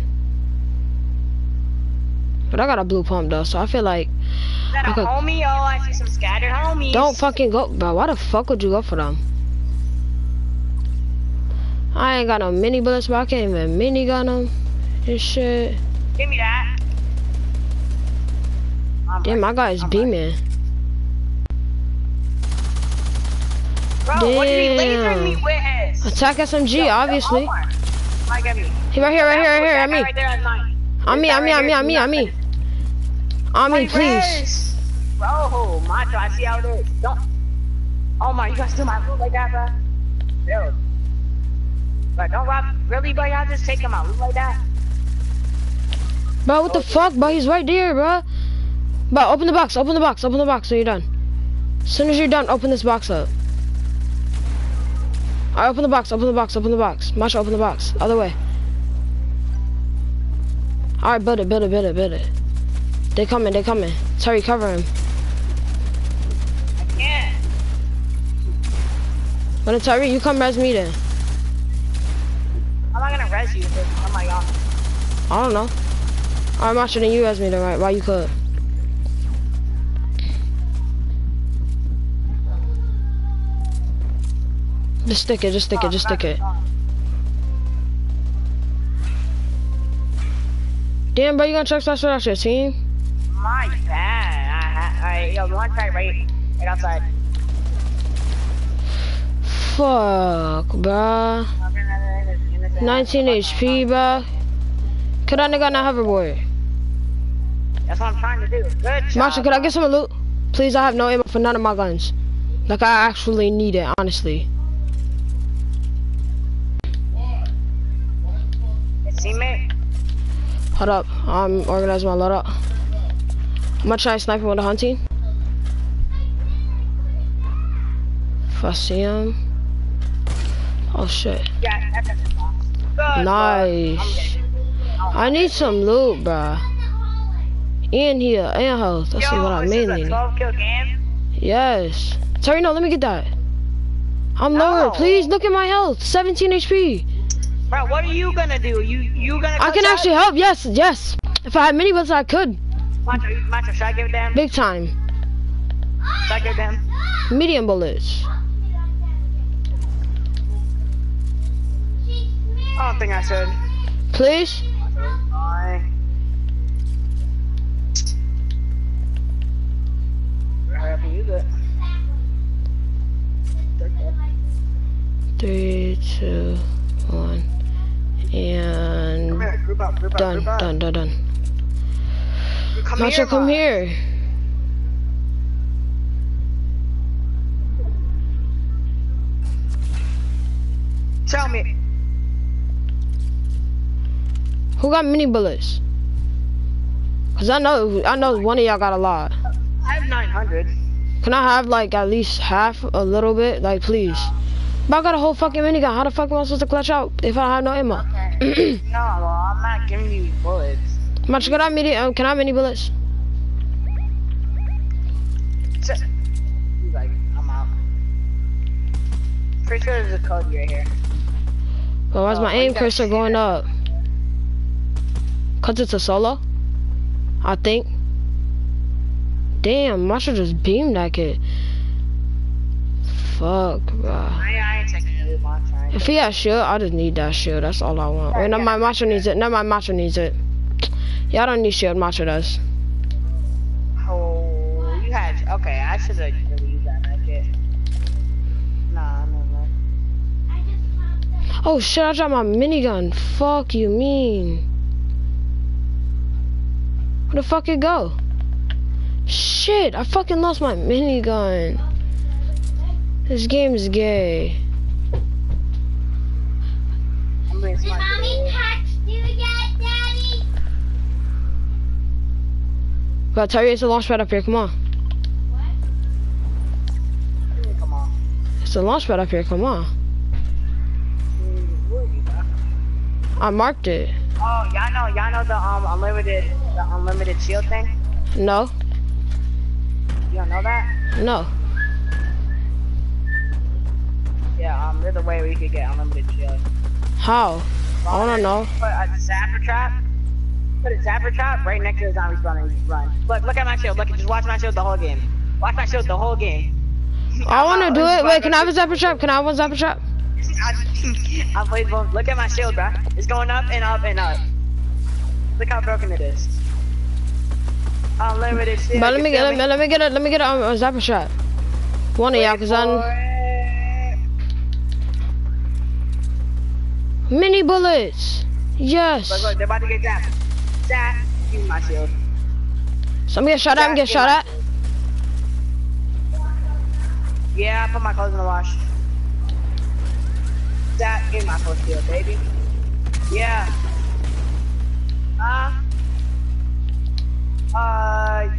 But I got a blue pump though, so I feel like is that a Okay. homie? Oh, I see some scattered homies. don't fucking go, bro. Why the fuck would you go for them? I ain't got no mini bullets, but I can't even mini gun them and shit. Give me that. I'm Damn, my guy is I'm beaming. Bro, what did he lasering me with? Attack SMG, Yo, obviously. Omar. Mike, get me. He right here, right here, right here. Guy me. Right there at nine. On me, on me, on me, right on me, on me. On me, please. Bro, oh Macho, I see how it is. Don't. Oh my, you gonna steal my loot like that, bro? Dude. But don't rob. Really, bro? Y'all just taking my loot like that? Bro, what the fuck, bro? He's right there, bro. Bro, open the box, open the box, open the box so you're done. As soon as you're done, open this box up. Alright, open the box, open the box, open the box. Masha, open the box. Other way. Alright, build it, build it, build it, build it. They coming, they coming. Terry, cover him. I can't. When it's Terry, you come res me then. Res you? Dude? Oh my god. I don't know. Alright, Masha, then you res me then, right? Why you could. Just stick it, just stick it, just stick it. Damn, bro, you gonna check that out your team? My bad. I, I, I, yo, one try right, right outside. Fuck, bro. 19 HP, bro. Could that nigga not hoverboard? That's what I'm trying to do. Good job. Could I get some loot? Please, I have no ammo for none of my guns. Like, I actually need it, honestly. Teammate. Hold up, I'm organizing my load up. I'm gonna try sniping with the hunting. If I see him. Oh shit. Yeah, that's a box. Good. Nice. I'm need some loot, bruh. In here, in health. That's Yo, what I this is mainly 12 kill game. Yes. Terry, no, let me get that. I'm No. lower. Please look at my health. 17 HP. Bro, what are you gonna do? You you gonna? I can us? actually help. Yes, yes. If I had mini bullets, I could. Macho, Macho, should I give him? Big time. Should I give him? Medium bullets. I don't think I should. Please. Bye. Hurry up and use it. Three, two, one. And here, group up, group up, done, done, done, done. Come Macho, here, come here. Tell me. Who got mini bullets? Cause I know, I know one of y'all got a lot. I have 900. Can I have like at least half, a little bit, like please? But I got a whole fucking minigun. How the fuck am I supposed to clutch out if I have no ammo? Okay. (clears throat) No, well, I'm not giving you bullets. Much can I mini? Um, can I have mini bullets? Just- like, I'm out. Pretty sure there's a code right here. Well, why's Oh, my aim cursor going up? Cause it's a solo. I think. Damn, Marshall just beamed that kid. Fuck, bro. I, I ain't taking any box right If he has shield, I just need that shield. That's all I want. Wait, no, my macho needs it. No, my macho needs it. Y'all don't need shield. Macho does. Oh, you had. Okay, I should have really used that medkit. Nah. Oh shit! I dropped my minigun. Fuck you, mean. Where the fuck it go? Shit! I fucking lost my minigun. This game is gay. Did mommy text you yet, Daddy? But Terry, it's a launch pad up here. Come on. Come on. It's a launch pad up here. Come on. You? I marked it. Oh, y'all know, y'all know the um unlimited, the unlimited shield thing. No. You don't know that? No. Yeah, um, there's a way we could get unlimited shield. How? I wanna know. Put a zapper trap. Put a zapper trap right next to the zombie spawner and run. Look, look at my shield. Look, just watch my shield the whole game. Watch my shield the whole game. I wanna do it. Wait, can I have a zapper trap? Can I have one zapper trap? I'm waiting for Look at my shield, bro. It's going up and up and up. Look how broken it is. Unlimited shield. But let me get let me, let me get a let me get a, um, a zapper shot. One of y'all, cause I'm mini bullets. Yes. Look, look, they're about to get zapped. Zap. Me my shield. So I'm get shot at. I'm get shot at. Yeah, I put my clothes in the wash. Me my shield, baby. Yeah. Uh. Uh.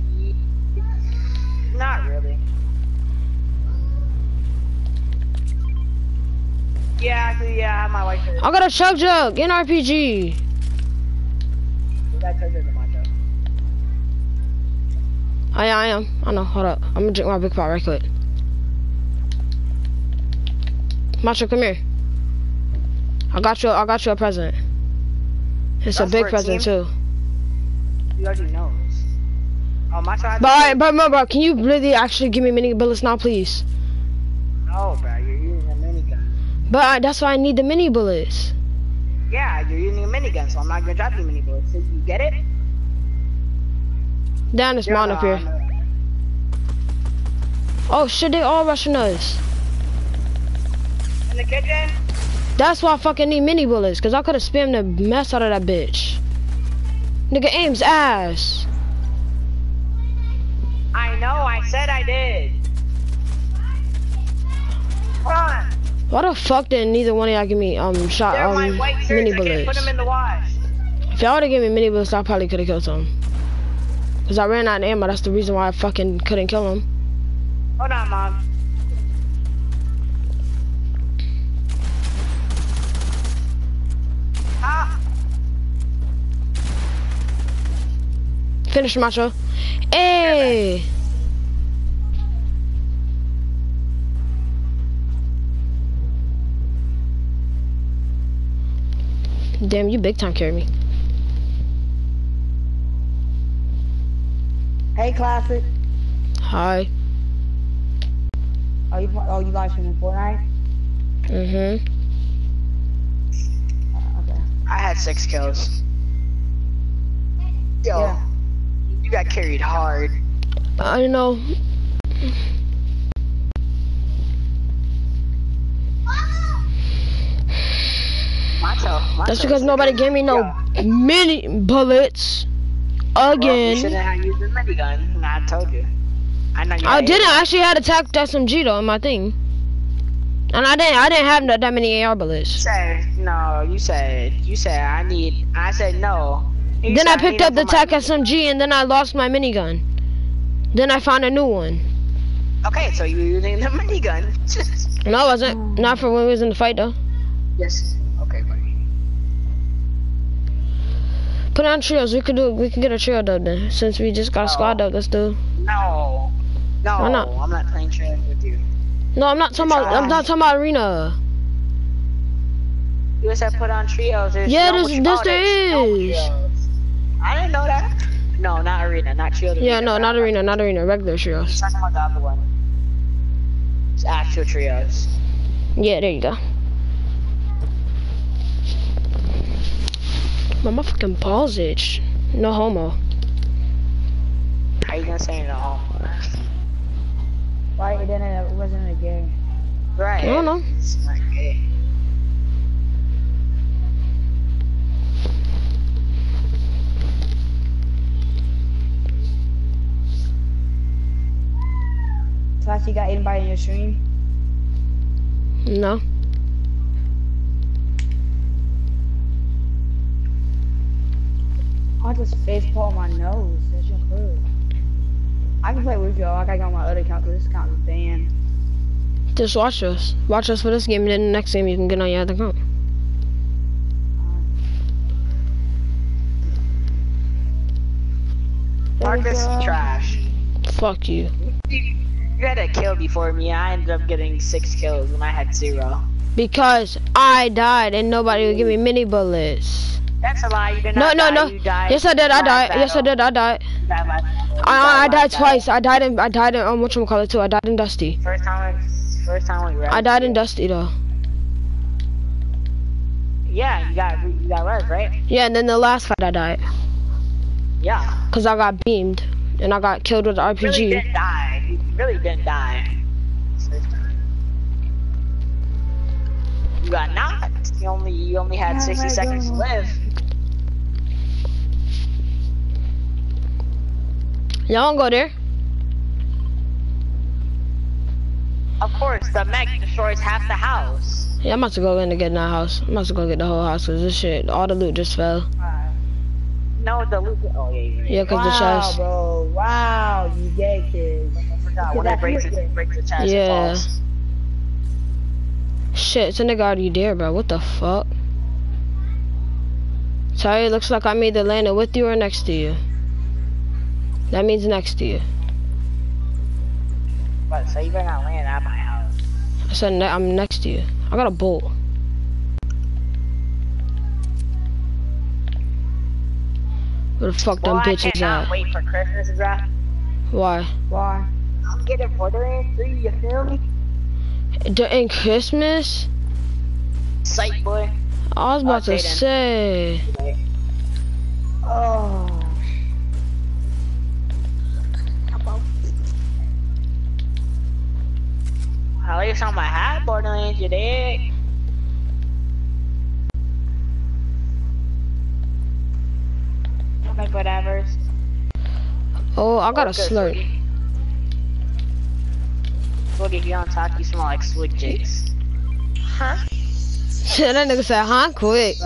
Not really. Yeah, actually, yeah, I have my white shirt. I got a chug jug in RPG. That shirt is a macho. I, I am. I know. Hold up. I'm gonna drink my big pot right quick. Macho, come here. I got you. I got you a present. It's a big present team? too. You already know. Oh, my has But, a- but, but, bro, can you really actually give me mini bullets now, please? No, bro, you're using a minigun. But uh, that's why I need the mini bullets. Yeah, you're using a minigun, so I'm not gonna drop you mini bullets. So you get it? Down this mountain up here. Oh shit, they all rushing us. In the kitchen? That's why I fucking need mini bullets, cause I could have spammed the mess out of that bitch. Nigga aims ass. I know, I said I did. Run! Why the fuck didn't neither one of y'all give me um shot They're um mini can't put bullets? them in the wash. If y'all would've given me mini bullets, I probably could've killed some. Cause I ran out of ammo. That's the reason why I fucking couldn't kill him. Hold on, mom. Finish macho. Hey. Damn, you big time carry me. Hey, Classic. Hi. Are you oh you live streaming Fortnite? Mm-hmm. Okay. I had six kills. Yo, Yeah. you got carried hard. I know. Macho, macho. That's because nobody gave me no Yeah. mini bullets. Well, you Again. shouldn't have used the minigun. I told you. I know you. I didn't. it. I actually had attacked SMG though in my thing. And I didn't. I didn't have that, that many AR bullets. said no. You said you said I need. I said no. You Then said I picked need up the it for my- attack SMG and then I lost my minigun. Then I found a new one. Okay, so you were using the (laughs) minigun. (laughs) No, I wasn't. Not for when we was in the fight though. yes. Okay, buddy. Put on trios. We could do. We can get a trio dub then. Since we just got a squad dub, let's do. No. No, Why not? I'm not playing trios with you. No, I'm not talking about. I'm not talking about arena. You said put on trios. There's Yeah, no, there's- what you this call there no is. trios. I didn't know that. No, not arena, not trios. Yeah, arena, no, not arena, not arena. Regular I'm trios. talking about the other one. It's actual trios. Yeah, there you go. But my fucking balls itch. No homo. How you gonna say no? Why it didn't? It wasn't a game. Right. I don't know. It's not gay. Slash, you got anybody in your stream? No. I just face palm my nose. That's your hood. I can play with y'all. like I got go on my other account, but this account is banned. Just watch us. Watch us for this game, and then the next game you can get on your other account. Marcus, There trash. Fuck you. (laughs) You had a kill before me. I ended up getting six kills when I had zero. Because I died and nobody would give me mini bullets. That's a lie. You did No, not no, die. no. You died. Yes, I did. I died. Yes, I did. I died. Battle. You I, I, I died battle. twice. I died in. I died in. Um, what call it too? I died in Dusty. First time. First time we. I died in Dusty though. Yeah, you got you got res, right? Yeah, and then the last fight I died Yeah. because I got beamed and I got killed with the You really RPG. didn't die. You really didn't die. You got knocked. You only you only had Yeah, 60 seconds to live. Y'all wanna go there? Of course, the mech destroys half the house. Yeah, I'm about to go in to get in that house. I'm about to go get the whole house because this shit, all the loot just fell. No, the loot. Oh yeah, yeah. yeah. Yeah, because the Wow, chest. bro. Wow, you gay kids. I forgot when it breaks it, it breaks the chest. it Yeah. falls. Shit, it's a nigga already there, bro. What the fuck? Sorry, it looks like I'm either landing with you or next to you. That means next to you. But so you better not land at my house. I said ne- I'm next to you. I got a bolt. Where the fuck them well, I bitches cannot at? wait for Christmas. Why? Why? I'm getting Borderlands 3, you feel me? During Christmas? Sight boy. I was about to say. Oh. At least on my hat, Borderlands, you dig? Like whatever. Oh, I got a slurp. Swiggy. Swiggy, if you don't talk, you smell like swig jigs. Huh? (laughs) that nigga said, huh? Quick.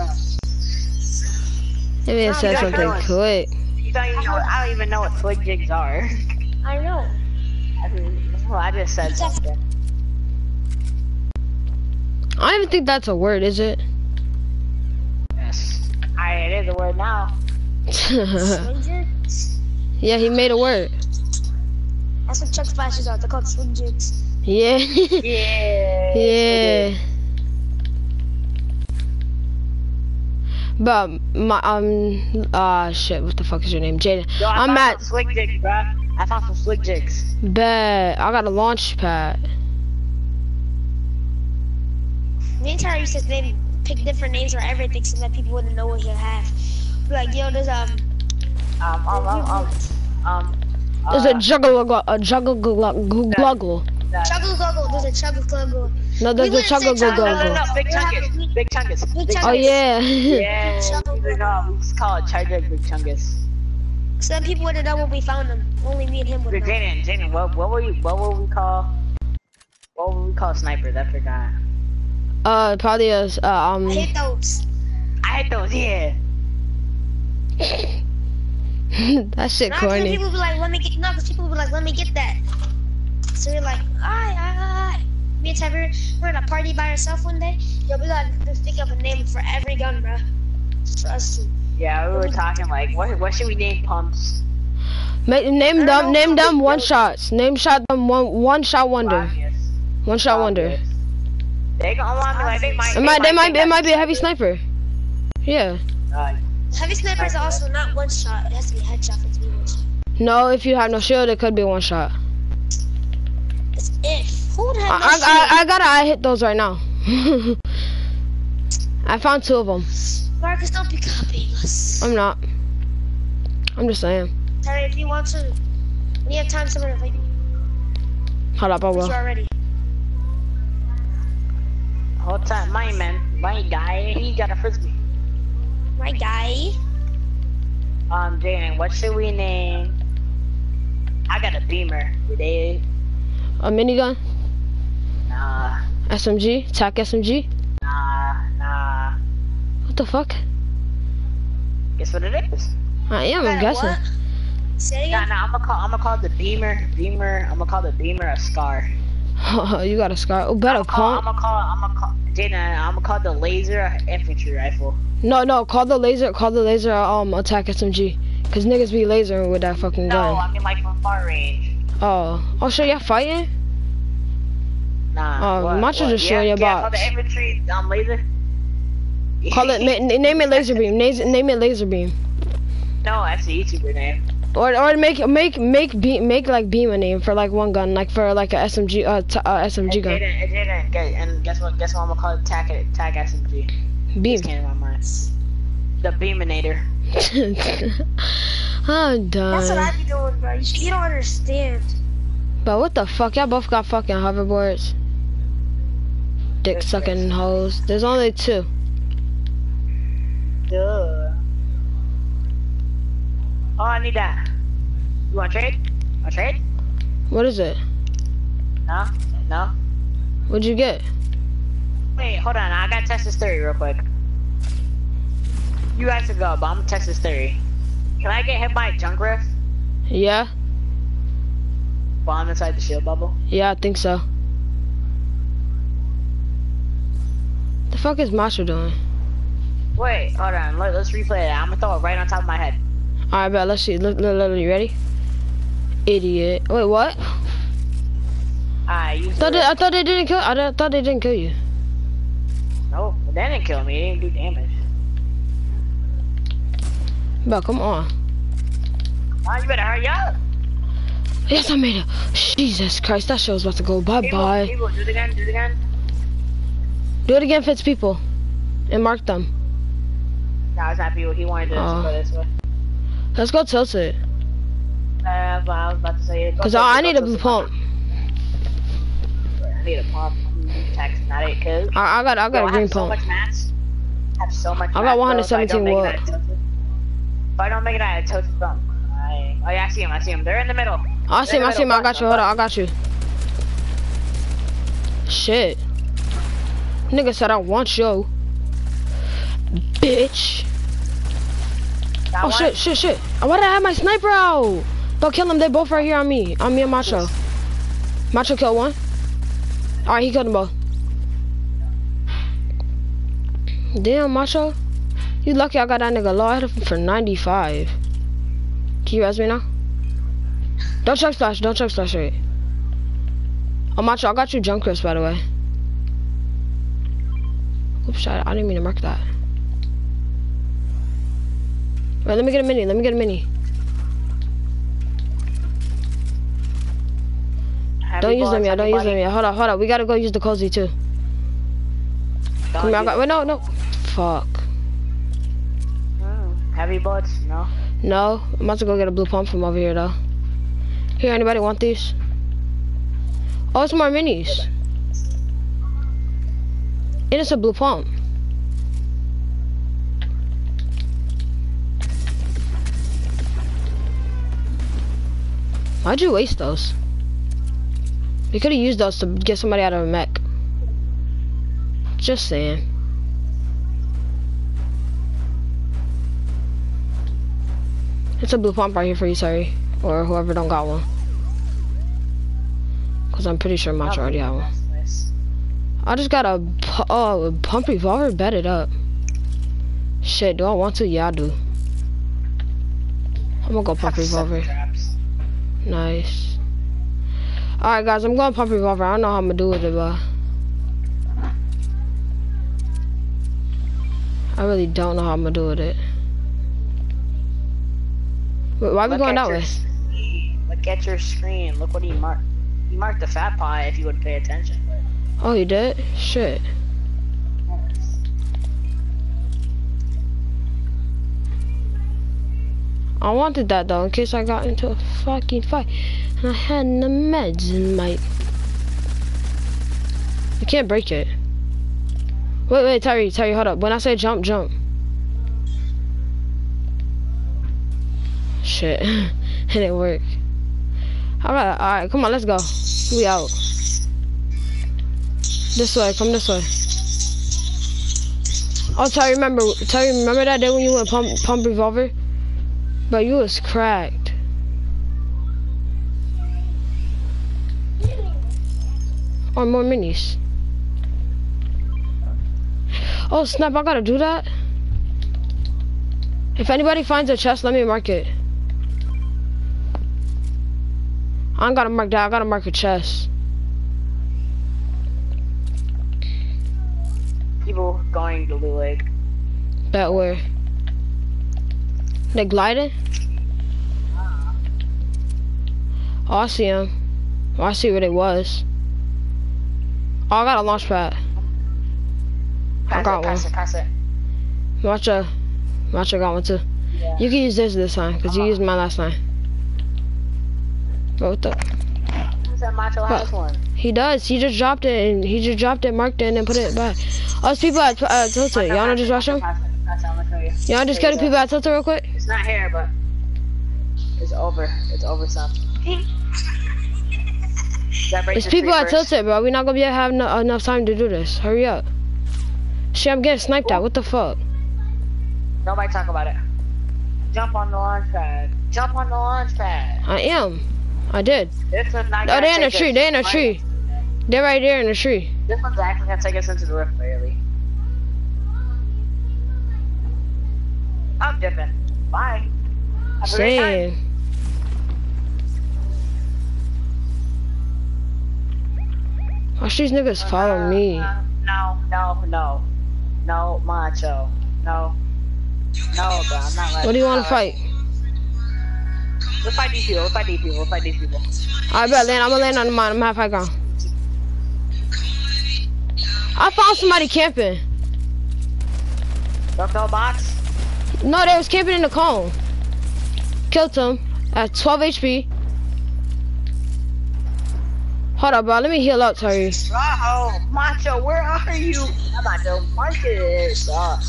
That man No, said something quick. You don't even know. I don't even know what slick jigs are. I know. (laughs) I, mean, well, I just said something. I don't even think that's a word, is it? Yes. I, it is a word now. (laughs) Swing yeah, he made a word. That's what chug splashes are. They're called swing jigs. Yeah. (laughs) Yeah. yeah. But my um uh shit, what the fuck is your name? Jaden. Yo, I I'm found at some swig jigs, bro. I found some Slick jigs. bet I got a launch pad. Me and Tara used to maybe pick different names for everything so that people wouldn't know what you have. Like, yo, there's um, Um, um, um, um, um. There's uh, a juggle a juggle gluggle. Chuggle Gluggle. There's a Chuggle Gluggle. No, there's We a went juggle six No, no, no, big chungus. Big chungus. Big Big chungus. Oh yeah. (laughs) Yeah, we know. We just charger big chungus. So then people wouldn't know when we found them. Only me and him would Wait, know. Jaden, Jaden, what, what will you, what will we call, what will we call snipers? I forgot. uh, probably a uh, um. I hate those. I hate those. Yeah. (laughs) (laughs) that shit Not corny. people be like, let me get, not because people be like, let me get that. So we're like, aye, aye, aye. Me and Tyler, we're in a party by ourselves one day. Yo, we gotta just think of a name for every gun, bro. Trust me. Yeah, we were talking like, what what should we name pumps? Ma- name them, name them one shots. Name shot them one, one shot wonder. Obvious. One shot wonder. They gonna want me like they might. It might, they might, think it might be a heavy sniper. Yeah. Uh, Heavy sniper is also not one shot. It has to be headshot for it to be one shot. No, if you have no shield, it could be one shot. It's if. Who would have no I, I, shield? I, I gotta, I hit those right now. (laughs) I found two of them. Marcus, don't be copying us. I'm not. I'm just saying. Terry, if you want to, we have time, to invite me. Hold up, I will. you're already. whole time, my man, my guy, he got a frisbee. My guy. Um, Jaden, what should we name? I got a beamer. Today, A minigun, nah, SMG, TAC SMG. nah, nah. What the fuck? Guess what it is? I am, I'm guessing. What? Say it Nah, nah. I'm gonna call. I'm gonna call the beamer. Beamer. I'm gonna call the beamer a scar. (laughs) you got a scar. Oh, better gonna call. I'm gonna call. I'm gonna call. Jaden, I'm gonna call the laser infantry rifle. No, no, call the laser. Call the laser. Um, attack SMG. Cause niggas be lasering with that fucking No, gun. No, I mean like from far range. Oh, oh, so y'all fighting? Nah. Oh, what, Macho just yeah, showing your yeah, Call the infantry um laser. Call it. Na- (laughs) name it laser beam. Name, name it laser beam. no, that's the YouTuber name. Or or make make make be make like beam a name for like one gun, like for like a SMG uh, t- uh SMG It gun. didn't. It didn't. And guess what? Guess what? I'm gonna call it Tac tag SMG. Beam. Just my mind. The Beaminator. (laughs) I'm That's what I done. be doing, bro. You, you don't understand. But what the fuck? Y'all both got fucking hoverboards. Dick sucking hoes. There's only two. Duh. Oh, I need that. You want to trade? Want to trade? What is it? No. No. What'd you get? Wait, hold on. I gotta test this theory real quick. You guys can go, but I'm gonna test this theory. Can I get hit by a junk rift Yeah, while I'm inside the shield bubble? yeah, I think so. The fuck is Macho doing? Wait, hold on. Let, let's replay that. I'm gonna throw it right on top of my head. Alright, bet. Let's see. Look, look, look, you ready? Idiot. Wait, what? I Thought they, I thought they didn't kill. I th- thought they didn't kill you. No, they didn't kill me. They didn't do damage. Bro, come on. Oh, you better hurry up. Yes, I made it. Jesus Christ, that show's about to go bye People, bye. people, do it again, do it again. Do it again, Fitz people, and mark them. No, it's not people. He wanted to Oh. go this way. Let's go tilt it. Uh, but I was about to say. go Cause I, I need a blue pump. I need a pump. Text, not it, cause. I, I got I got Yo, a green have so pump. much. I have so much. I got mats, 117 I don't make it, wood. If I don't make it, I tilt it from. I, oh yeah, I see him. I see him. They're in the middle. I see him. I see him. I got you. Hold on. I got you. Shit. Nigga said I want you. Bitch. Got Oh one. shit, shit, shit. Why did I have my sniper out? Don't kill them. They both right here on me. On me and Macho. Macho killed one. Alright, he killed them both. Damn, Macho. You lucky I got that nigga low. I hit him for 95. Can you res me now? Don't check splash. Don't check splash rate. Oh, Macho, I got you jump crisp, by the way. Oops, I, I didn't mean to mark that. Wait, let me get a mini. Let me get a mini. Don't use them yet. Don't use them yet. Hold on, hold on. We gotta go use the cozy too. Don't Come here. I got. Wait, no, no. Fuck. Heavy bullets, no. No, I'm about to go get a blue pump from over here though. Here, anybody want these? Oh, it's more minis. And it's a blue pump. Why'd you waste those? We could have used those to get somebody out of a mech. Just saying. It's a blue pump right here for you, sorry. Or whoever don't got one. Cause I'm pretty sure Macho already had one. I just got a, oh, a pump revolver bedded up. Shit, do I want to? Yeah, I do. I'm gonna go pump revolver. Nice. Alright, guys, I'm going pump revolver. I don't know how I'm gonna do with it, but. I really don't know how I'm gonna do with it. Wait, why are we Look going at that way? screen. Look at your screen. Look what he marked. He marked the fat pie if you would pay attention. Oh, you did? Shit. I wanted that though, in case I got into a fucking fight. And I had the meds in my. I can't break it. Wait, wait, Terry, Terry, hold up. When I say jump, jump. Shit. (laughs) And it didn't work. Alright, alright, come on, let's go. We out. This way, come this way. Oh, Terry, remember, Terry, remember that day when you went pump, pump revolver? But you was cracked. Or more minis. Oh snap, I gotta do that? If anybody finds a chest, let me mark it. I don't gotta mark that, I gotta mark a chest. People going to Blue Lake. That where? They gliding? Oh, I see him. Oh, I see where they was. Oh, I got a launch pad. Pass got it, pass one. it, pass it. Matcha. Matcha got one too. Yeah. You can use this this time, because you Uh-huh. used mine last time. What the? Who's that macho ass one? He does. He just dropped it, and he just dropped it, marked it, and then put it back. It's people at uh, Tilted. Y'all wanna just watch them? Pass it, pass it. Y'all just kill the people at Tilted real quick? Not here, but it's over. It's over breaks It's people at. Tilted, bro. We're not gonna be able to have no, uh, enough time to do this. Hurry up. Shit, I'm getting sniped at. What the fuck? Nobody talk about it. Jump on the launch pad. Jump on the launch pad. I am. I did. This one's not Oh, they're in a tree. They're in a tree. They're right there in the tree. This one's actually gonna take us into the rift, barely. I'm dipping. Bye. Have a great time. Same. Watch these niggas follow me. Uh, No, no, no. No, macho. No. No, bro, I'm not like What do you want to fight? Let's fight these people. Let's fight these people. Let's fight these people. I bet land. I'm gonna land on the mine. I'm half high ground. I found somebody camping. Don't throw a box. No, they was camping in the cone. Killed him at 12 HP. Hold up, bro. Let me heal up, Terry. Oh, macho, where are you? I'm not the. Uh,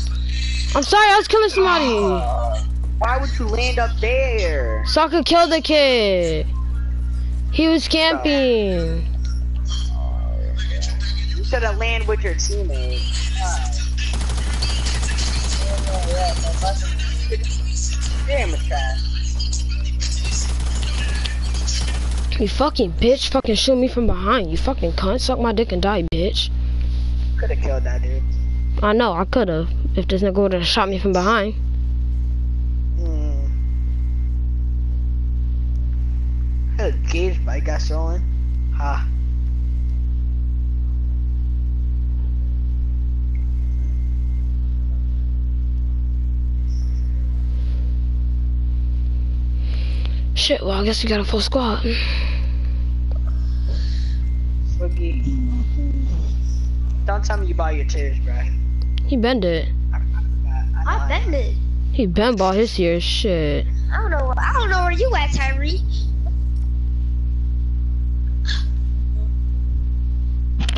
I'm sorry, I was killing somebody. why would you land up there? So I could kill the kid. He was camping. You should have landed with your Damn, trash. You fucking bitch. Fucking shoot me from behind. You fucking cunt. Suck my dick and die, bitch. Could have killed that dude. I know, I could have. If this nigga would have shot me from behind. Hmm. Had a gauge bike got stolen. Ha. Shit, well, I guess we got a full squad. Swiggy. Don't tell me you bought your tears, bro. He been it. I bet it. He been bought his year. Shit. I don't know. I don't know where you at, Tyree.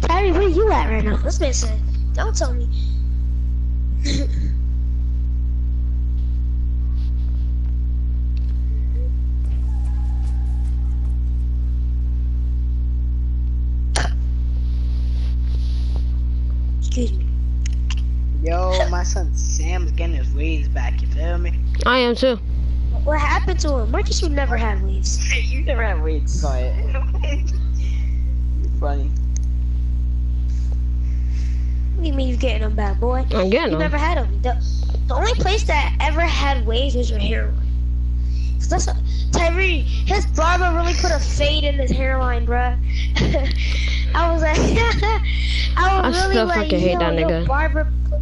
Tyree, where you at right now? This man said, "Don't tell me." (laughs) Excuse me. Yo, my son Sam's getting his waves back, you feel me? I am too. What happened to him? Marcus would never have waves. (laughs) you never have waves, quiet. (laughs) You're funny. What do you mean you getting them back, boy? I'm getting You them. never had them. Don't, The only place that ever had waves was your hairline. So that's what, Tyree. His barber really put a fade in his hairline, bruh. (laughs) I was like, (laughs) I was I really still like, fucking hate yo, that your nigga. Barber, put,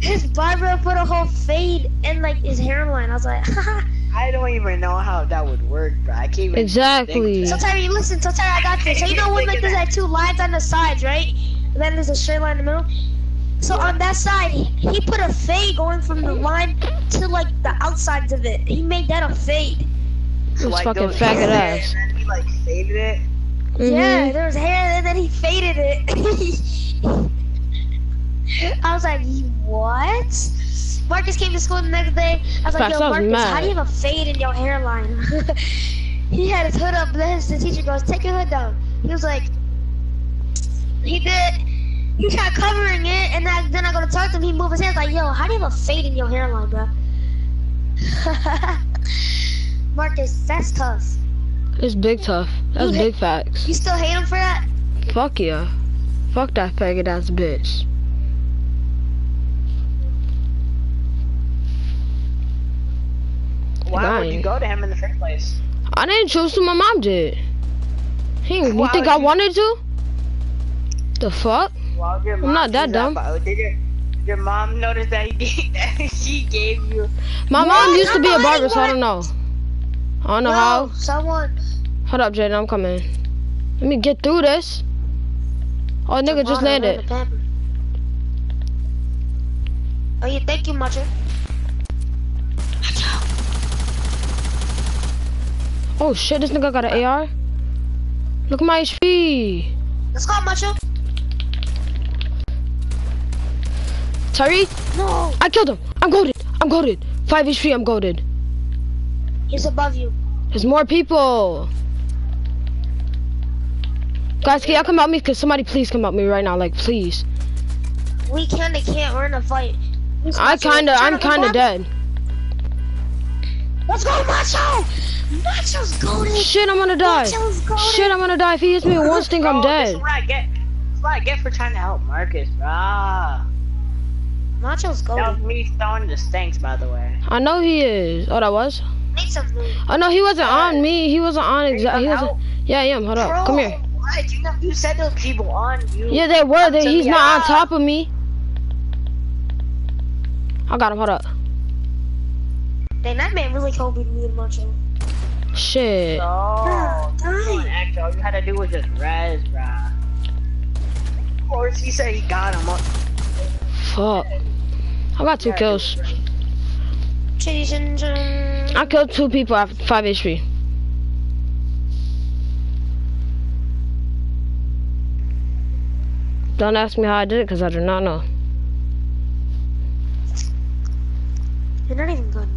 his barber put a whole fade in like his hairline. I was like, (laughs) I don't even know how that would work, bro. I can't even Exactly. so Tyree, listen. So Tyree, I got this. So you know when like there's like two lines on the sides, right? And then there's a straight line in the middle. So on that side, he, he put a fade going from the line to like the outsides of it. He made that a fade. This fucking those faggot ass. And then he like faded it. Yeah, Mhm. there was hair, and then he faded it. (laughs) I was like, what? Marcus came to school the next day. I was like, yo, I was Marcus, how do you have a fade in your hairline? (laughs) he had his hood up. Then the teacher goes, take your hood down. He was like, he did. He tried covering it, and I, then I go to talk to him. He moved his hands like, yo, how do you have a fade in your hairline, bro? (laughs) Marcus, that's tough. It's big tough. That's You big facts. You still hate him for that? Fuck yeah. Fuck that faggot ass bitch. Why would you go to him in the first place? I didn't choose to. My mom did. He, you Why think I you- wanted to? The fuck? I'm not that dumb. but Did your, mom noticed that he gave, that (laughs) she gave you? My Yeah, mom used to be a barber, so I don't know. I don't know no, how. someone. Hold up, Jaden. I'm coming. Let me get through this. Oh, nigga just landed. ran the pamper. Oh, yeah, thank you, Macho. Macho. Oh shit, this nigga got an AR. Look at my HP. Let's go, Macho. Tyree, No, I killed him. I'm goaded. I'm goaded. 5 HP, I'm goaded. he's above you. There's more people. Guys, can y'all come help me? Cause somebody please come help me right now. Like, please. We kinda can't. We're in a fight. I kinda, I'm kinda back? dead. Let's go, Macho. Macho's goaded. Shit, I'm gonna die. Macho's goaded. Shit, I'm gonna die. If he hits me with one stink, I'm Bro, This is dead. what I get. This is what I get for trying to help Marcus, brah. Macho's That was goaded. me throwing the stinks, by the way. I know he is. Oh, that was? Need some food. Oh, no, he wasn't on me. He wasn't on exactly. He wasn't. out. Yeah, I am. Hold up. Come here. What? You, know, you said those people on you. Yeah, they were. They, he's me, not on ah. top of me. I got him. Hold up. Dang, that man really cold beat me and Macho. Shit. No, Ah, you doing dang. act, all you had to do was just res, bruh. Of course, he said he got him. Fuck. I got two kills. Um, I killed two people at 5 HP. Don't ask me how I did it, because I do not know. You're not even good,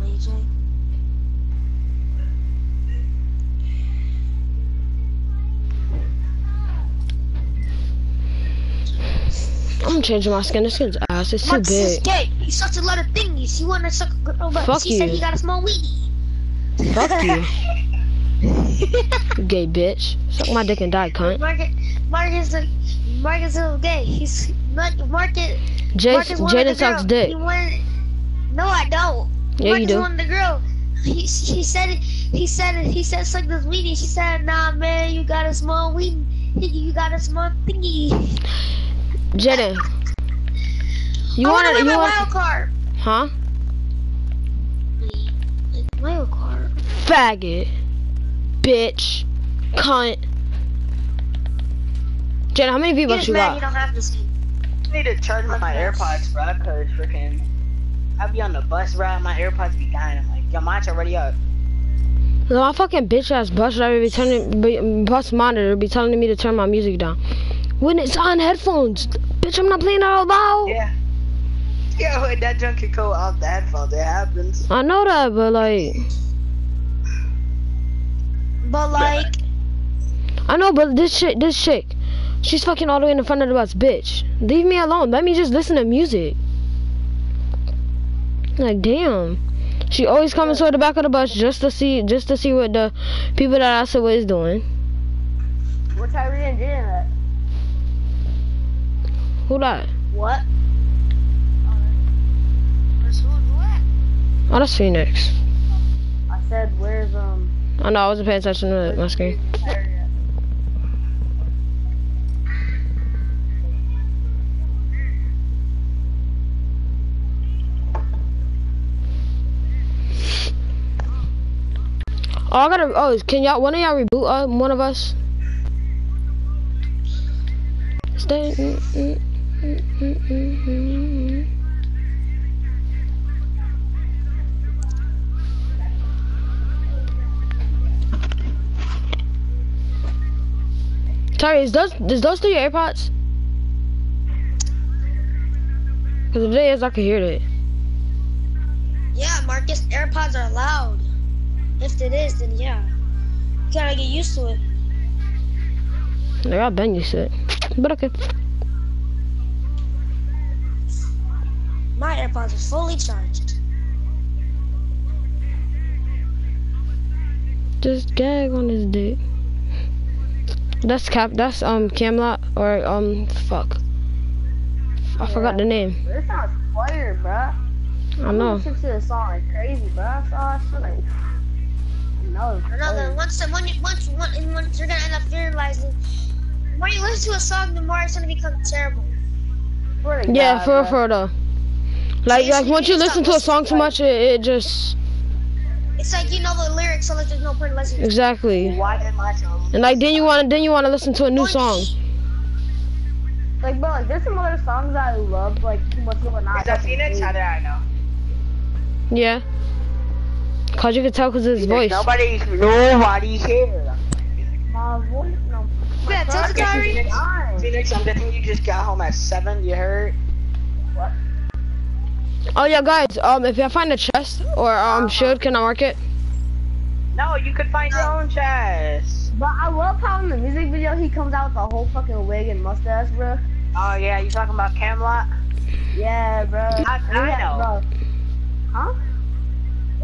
I'm changing my skin. This skin's ass. It's too Marcus is big. gay. He sucks a lot of thingies. He wanna suck a girl oh, butt. Fuck he said he got a small weenie. Fuck you, you (laughs) gay bitch. Suck my dick and die, cunt. Marcus, Marcus, Marcus is gay. He's Mar- Marcus. Jay, Marcus Jaden sucks dick. He wanted. No, I don't. Yeah, Marcus you do. wanted the girl. He he said it. He said it. He said suck this weenie. She said, Nah, man, you got a small weenie. (laughs) You got a small thingy. Jaden, you I want wanna it? win You want? wild card. Huh? Wild card. Faggot, bitch, cunt. Jaden, how many You V-Bucks just you mad you don't have this. I need to charge my AirPods, bruh, cause freaking, I be on the bus, bruh, my AirPods be dying. I'm like, yo, mine's already up. No, my fucking bitch ass bus driver be turning, be, bus monitor be telling me to turn my music down. When it's on headphones, bitch, I'm not playing out loud. Yeah. Yeah, when that junk can go off the headphones, it happens. I know that, but like, But like, I know, but this chick, this chick, she's fucking all the way in the front of the bus, bitch. Leave me alone. Let me just listen to music. Like, damn. She always coming toward the back of the bus just to see, just to see what the people that I said what is doing. What Tyree and Jaden at? Who that? what? Oh, that's Phoenix. I said, where's um? I know, I wasn't paying attention to my screen. Oh, I gotta. Oh, can y'all? One of y'all reboot uh, one of us? Stay. mm, mm. Sorry, is those is those through your AirPods? Cause if it is, I can hear it. Yeah, Marcus, AirPods are loud. If it is, then yeah. You gotta get used to it. Like I've been used to it, but okay. My AirPods are fully charged. Just gag on his dick. That's cap. That's um Camelot or um fuck. I forgot the name. This sounds fire, bruh. I know. Listen to the song like crazy, bruh. So I feel like. No. Another once the one once one once you're gonna end up realizing the more you listen to a song, the more it's gonna become terrible. Yeah, for real, for real though. Like like once you listen to a song too much, it, it just It's like you know the lyrics, so like there's no point in listening. exactly. Why did my song? And like then you want to then you want to listen to a new song. Like, bro, like, there's some other songs that I love, like, too much, but not. Is that Phoenix? How did I know? Yeah. Cause you can tell cause of his voice. Nobody, nobody cares. My voice, no. Yeah, tell the Tyree. Phoenix, Phoenix, I'm guessing you just got home at seven. You heard? Oh yeah, guys. Um, if I find a chest or um shield, can I mark it? No, you could find your own chest. But I love how in the music video he comes out with a whole fucking wig and mustache, bro. Oh yeah, you talking about Camelot? Yeah, bro. How did I Yeah, know? Bro. Huh?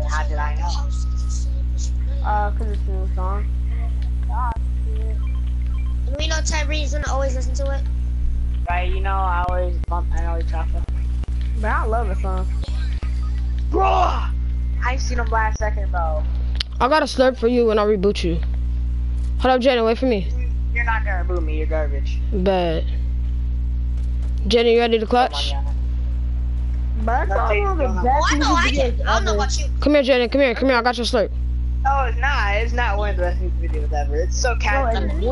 How did I know? Uh, cause it's a new song. We know Tyree's gonna always listen to it. Right? You know, I always bump. I always talk. Bro, I love the song. Bro, I seen him last second, bro. I got a slurp for you when I reboot you. Hold up, Jenny. Wait for me. You're not gonna boot me. You're garbage. But Jenny, you ready to clutch? But that's Okay, all the I know, I music can. I don't know ever. you. Come here, Jenny. Come here. Come here. I got your slurp. Oh, it's not. It's not one of the best music videos ever. It's so Bro, catchy. it's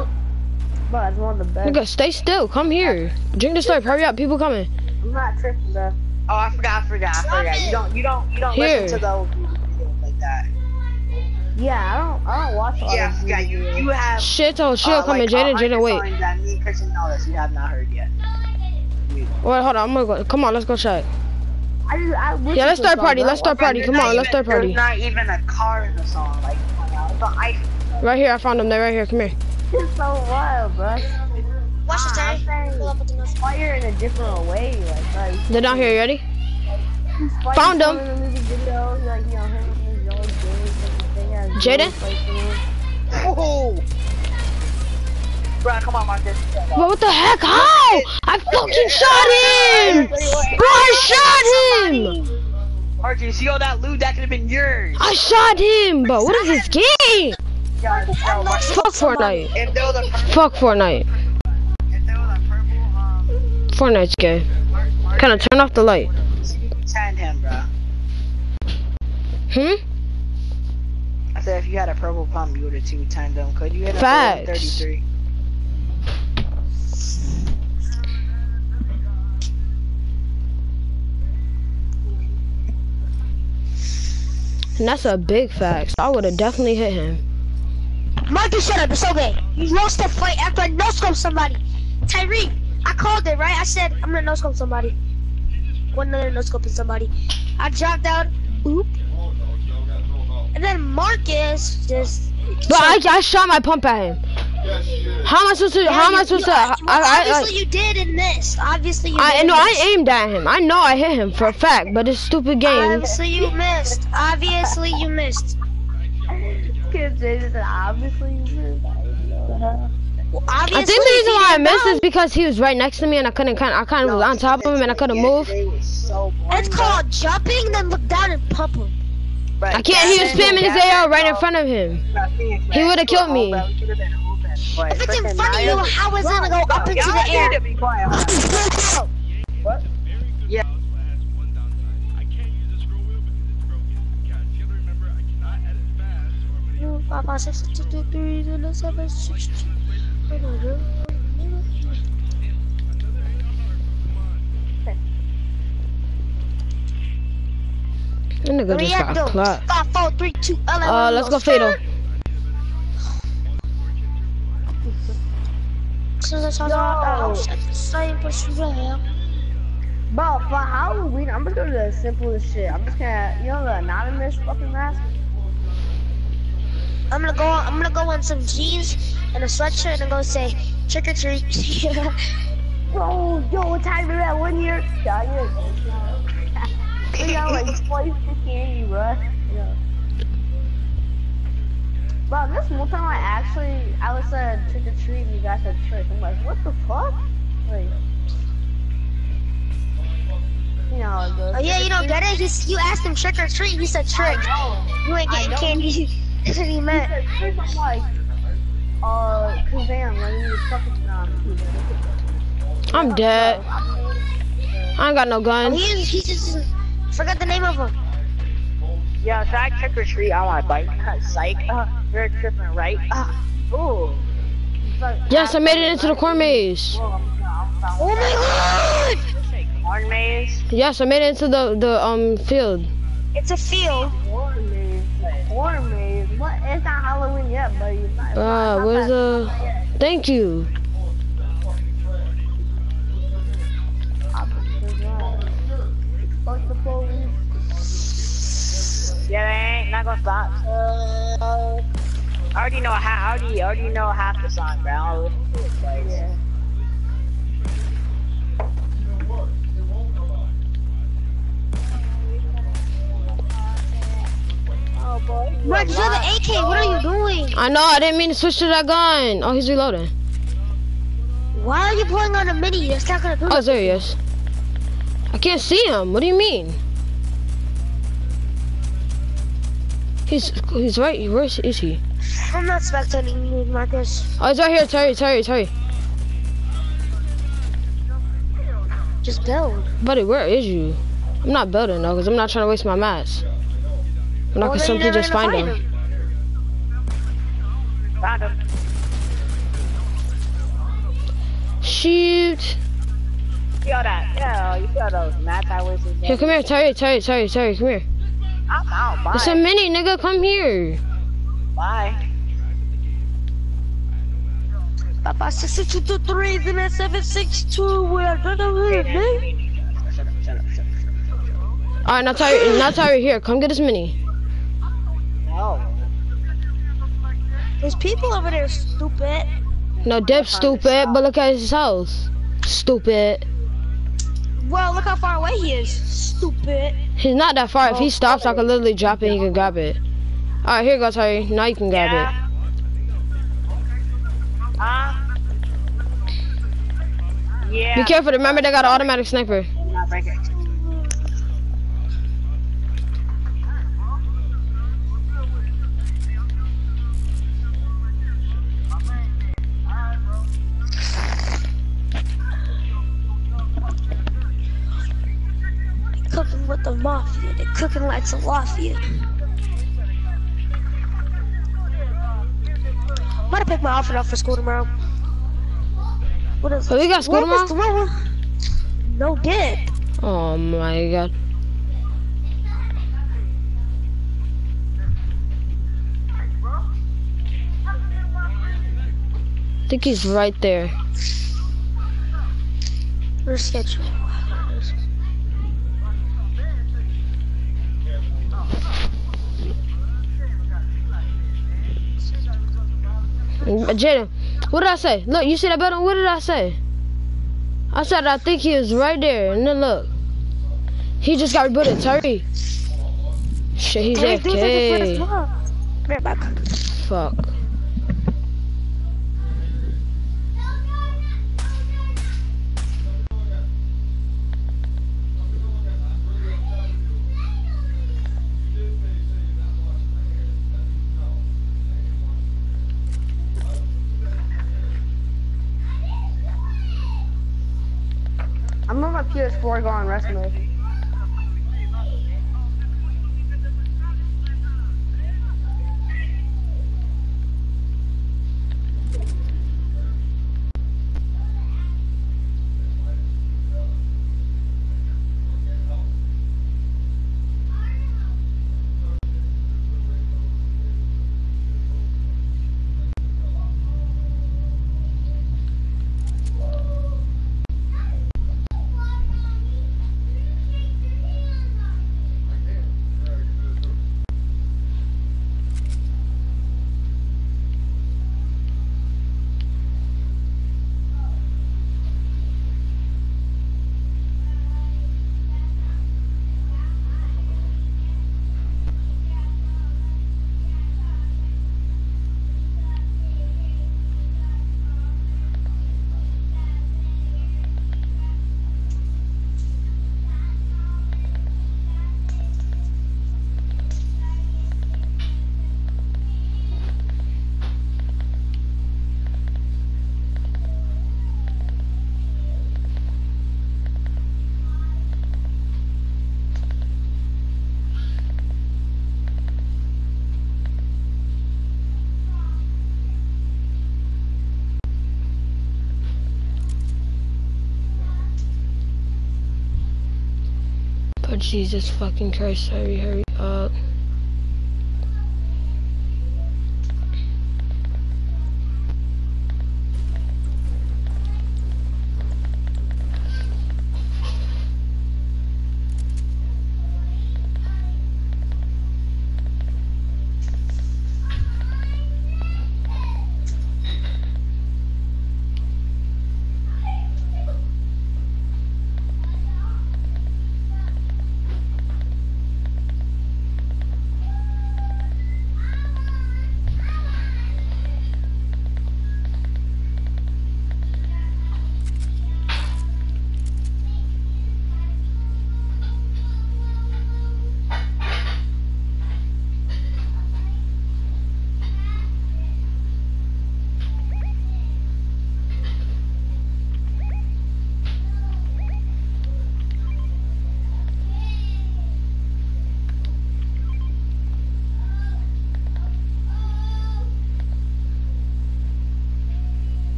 one, it's one of the best. Nigga, stay still. Come here. Drink the slurp. Hurry up. People coming. I'm not tripping, bro. Oh, I forgot. I forgot. I forgot. it. You don't. You don't. You don't Here. listen to those videos like that. Yeah, I don't, I don't watch all Yeah, those yeah. You you have. Shit, oh, shit, uh, coming. like, Jaden, Jaden, wait. songs that me and Christian know that you have not heard yet. Wait, hold on. I'm gonna go. Come on, let's go check. I just, I Yeah, let's start song, party. bro. Let's start party. Come on, let's even- start party. There's not even a car in the song. Like, come on now. It's an iPhone. Right here. I found them. They're right here. Come here. It's so wild, bro. Watch Ah, this, I'm Terry. Pull up with the nose. Fire in a different way, like, like They're down here. You ready? he's fighting Found someone him. In the music video, like you know him and his own games and everything. has Jaden? really fights in it. Oh. Bro, come on, Marcus. But what the heck? How? I fucking shot him! Bro, I shot him! Marcus, you see all that loot that could have been yours. I shot him! But what is this game? Guys, yo, Marcus, Fuck Fortnite. if there was a purple, Fuck Fortnite. Fortnite's gay. Mark, Mark, Kinda turn off the light. you could send him. Hmm? I said if you had a purple pump, you would have two timed him. Could you hit him Facts. for 33? And that's a big fact. I would have definitely hit him. Marcus, shut up. It's okay. You lost the fight after I no-scope somebody. Tyree, I called it, right? I said, I'm gonna no-scope somebody. One another no-scoping somebody. I dropped out. Oop. And then Marcus just... But I, I shot my pump at him. How am I supposed to? how am I supposed you- to? I, well, I, obviously I, you did and missed. Obviously you I, did no, I aimed at him. I know I hit him for a fact. But this stupid game. Obviously you missed. Obviously you missed. Kid Jaden obviously you did. Well, I think the reason why I missed know. is because he was right next to me and I couldn't kind. I kind of was on top of him and I couldn't move. Today so It's called jumping, then look down and pump him. But I can't. He was Gavin- spamming his Gavin- AR right in front of him. He would've killed me. Oh, bro, he should've been open. But If it's in front of you, Niles- how is it gonna go up Bro, into y'all the need air? to be quiet. (laughs) What? Yeah. Five, five, six, two, two, three, zero, seven, six, two. That nigga just got Reacto. clapped. Five, four, three, two, eleven. Uh, let's go Fatal. Bro, for Halloween, I'm just gonna do the simplest shit. I'm just gonna, you know, the anonymous fucking mask. I'm gonna go. On, I'm gonna go on some jeans and a sweatshirt and go say trick or treat. Bro, (laughs) yo, what time is that one year? Yeah. We got like twice the candy, bro. Yeah. Bro, this one time I actually, I was uh, said trick or treat and you guys said trick. I'm like, what the fuck? Like, you know how it goes. oh yeah, you don't get it. He's, you asked him trick or treat. He said trick. You ain't getting candy. (laughs) That's what he He meant. said I'm like, uh, Kazam, let me fucking, um, I'm dead. I ain't got no Oh, gun. he, he just forgot the name of him. Yeah, should I trick or treat on my bike? (laughs) Psych. Uh, you're tripping, right? Uh, ooh. Yes, I made it into the corn maze. Oh my god! Corn maze. Yes, I made it into the the um field. It's a field. It's not Halloween yet, buddy. It's not, Uh, it's not where's that- the? Thank you. Fuck the police. Yeah, they ain't not gonna stop. Uh, I already know half. I already, I already know half the song, bro. I'll listen to it twice. Yeah. Oh boy. You're the AK. What are you doing? I know. I didn't mean to switch to that gun. Oh, he's reloading. Why are you pulling on a mini? That's not gonna do Oh, there he is. I can't see him. What do you mean? He's he's right. Where is, is he? I'm not spectating you, Marcus. Oh, he's right here. Terry, Terry, Terry. Just build. Buddy, where is you? I'm not building though, cause I'm not trying to waste my mats. And I Well, can then simply just never find gonna him. Found him. Shoot. See all that? Yeah, you see all those mats I was in? Here, come here, Terry, Terry, Terry, Terry, come here. I'm out. Bye. It's a mini, nigga. Come here. Bye. Papa six six two two three zero seven six two. We're gonna win, man. Shut up, shut up, shut up. All right, now Terry, now Terry, here, come get this mini. No. There's people over there, stupid. No, Deb's stupid, but look at his house. Stupid. Well, look how far away he is. Stupid. He's not that far. If he stops, I can literally drop it and he can grab it. All right, here you go, Terry. Now you can grab it. Yeah. Huh? Yeah. Be careful. Remember, they got an automatic sniper. It. Cooking with the mafia. They're cooking like Salafia. I'm gonna pick my outfit up for school tomorrow. What is? Oh, we got school tomorrow? tomorrow? No dip. Oh my god. I think he's right there. Where's schedule? Uh, Jaden, what did I say? Look, you see that building? What did I say? I said I think he was right there, and then look. He just got rebooted, Terry. Shit, he's Hey, dude, I just AFK. put I'm on my PS4 going wrestling. Jesus fucking Christ, hurry, hurry up.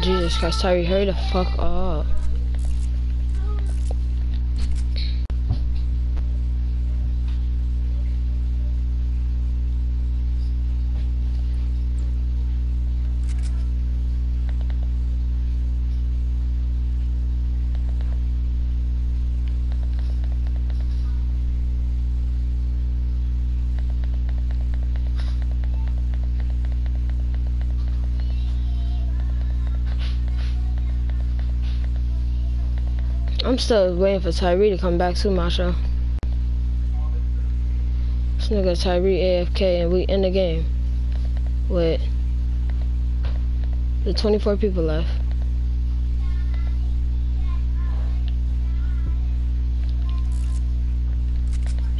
Jesus Christ, Tyree, hurry the fuck up. I'm still waiting for Tyree to come back too, Masha. This nigga Tyree AFK and we in the game. With the 24 people left.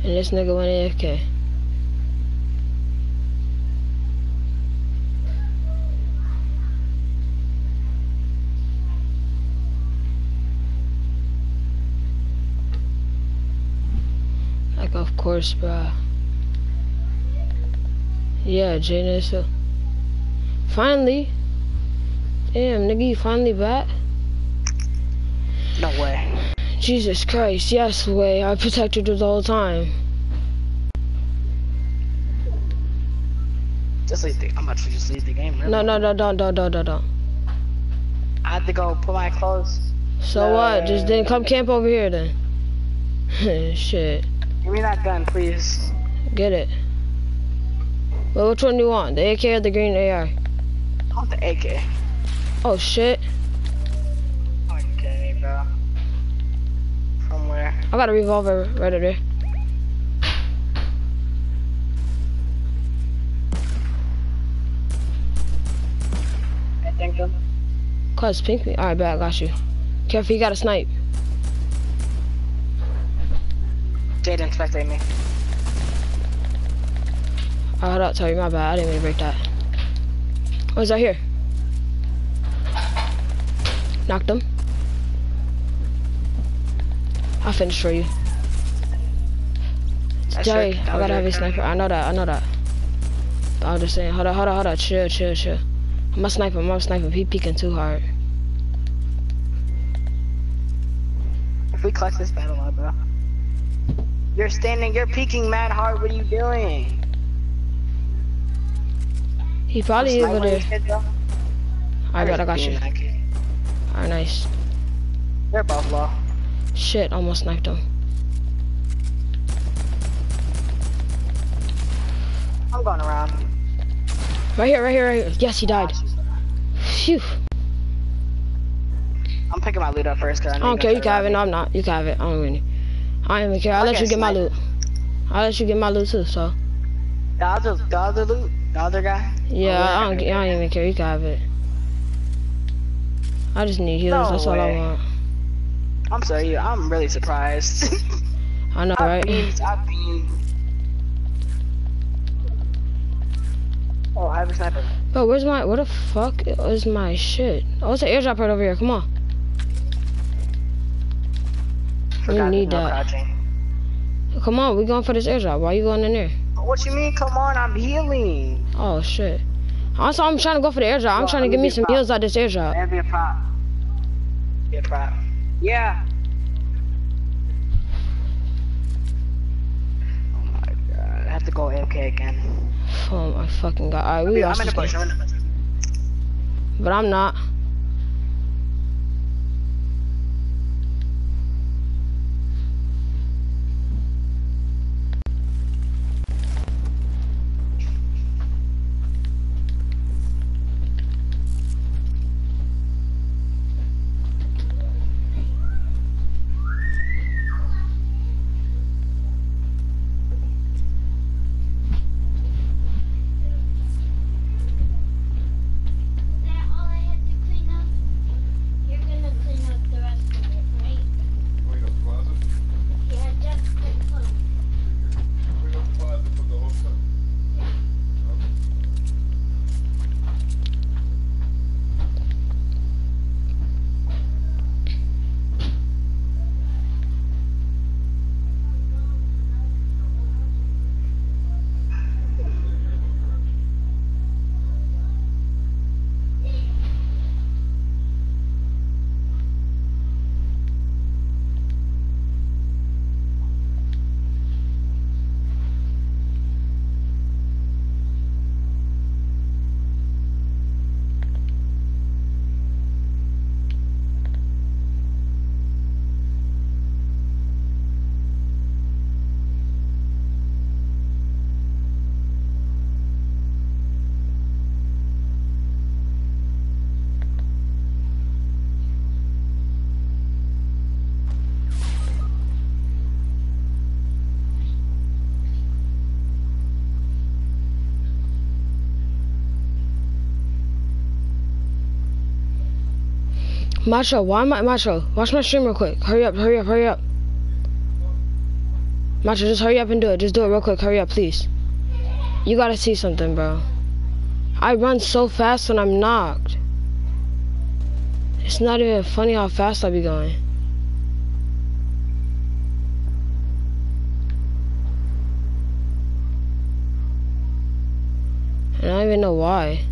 And this nigga went AFK. Course, bruh. Yeah, is so. Finally, Damn, nigga, you finally back? No way. Jesus Christ, yes, way. I protected you the whole time. Just leave the, I'm about to just leave the game. Really. No, no, no, don't, don't, don't, don't, don't. I have to go put my clothes. So what? Just then come uh, camp over here then. (laughs) Shit. Give me that gun, please. Get it. Well, which one do you want? The AK or the green AR? I want the AK. Oh shit. Are you kidding me, bro? From where? I got a revolver right over there. I think them. Cause pink me. Alright, bet I got you. Careful, you got a snipe. Jaden spectate me. Oh, hold up, sorry, my bad. I didn't mean to break that. Oh, he's right here. Knocked him. I'll finish for you. That's Jerry, your- I gotta have your a sniper. I know that, I know that. But I was just saying, hold on, hold on, hold on. Chill, chill, chill. I'm a sniper, I'm a sniper. He peeking too hard. If we clutch this battle up, bro. You're standing, you're peeking mad hard. What are you doing? He probably is over there. bro. I bet I got you. being that kid. Alright, nice. They're both low. Shit, almost sniped him. I'm going around. Right here, right here, right here. Yes, he died. Phew. I'm picking my loot up first, cause I, I don't care. You can have it. No, I'm not. You can have it. I don't really. I don't even care. I'll let you get my loot. I'll let you get my loot too. So. The other, the other loot, the other guy. yeah, Oh, I don't. I don't even care. You can have it. I just need heals. No That's all I want. I'm sorry, I'm really surprised. (laughs) I know, right? I've been. Oh, I have a sniper. But where's my? Where the fuck is my shit? Oh, it's an airdrop right over here. Come on. Forgot need no that. crouching. Come on. We going for this airdrop. Why you going in there? What you mean? Come on, I'm healing. Oh shit. Also, I'm trying to go for the airdrop. I'm Well, trying to get me me some heals out this airdrop. That'd be a prop. Be a prop. Yeah. Oh my god, I have to go AFK again. Oh my fucking god. Alright, we lost I'm in the bush. I'm in the bush. But I'm not. Macho, why am I Macho? Watch my stream real quick. Hurry up, hurry up, hurry up. Macho, just hurry up and do it. Just do it real quick. Hurry up, please. You gotta see something, bro. I run so fast when I'm knocked. It's not even funny how fast I be going. And I don't even know why.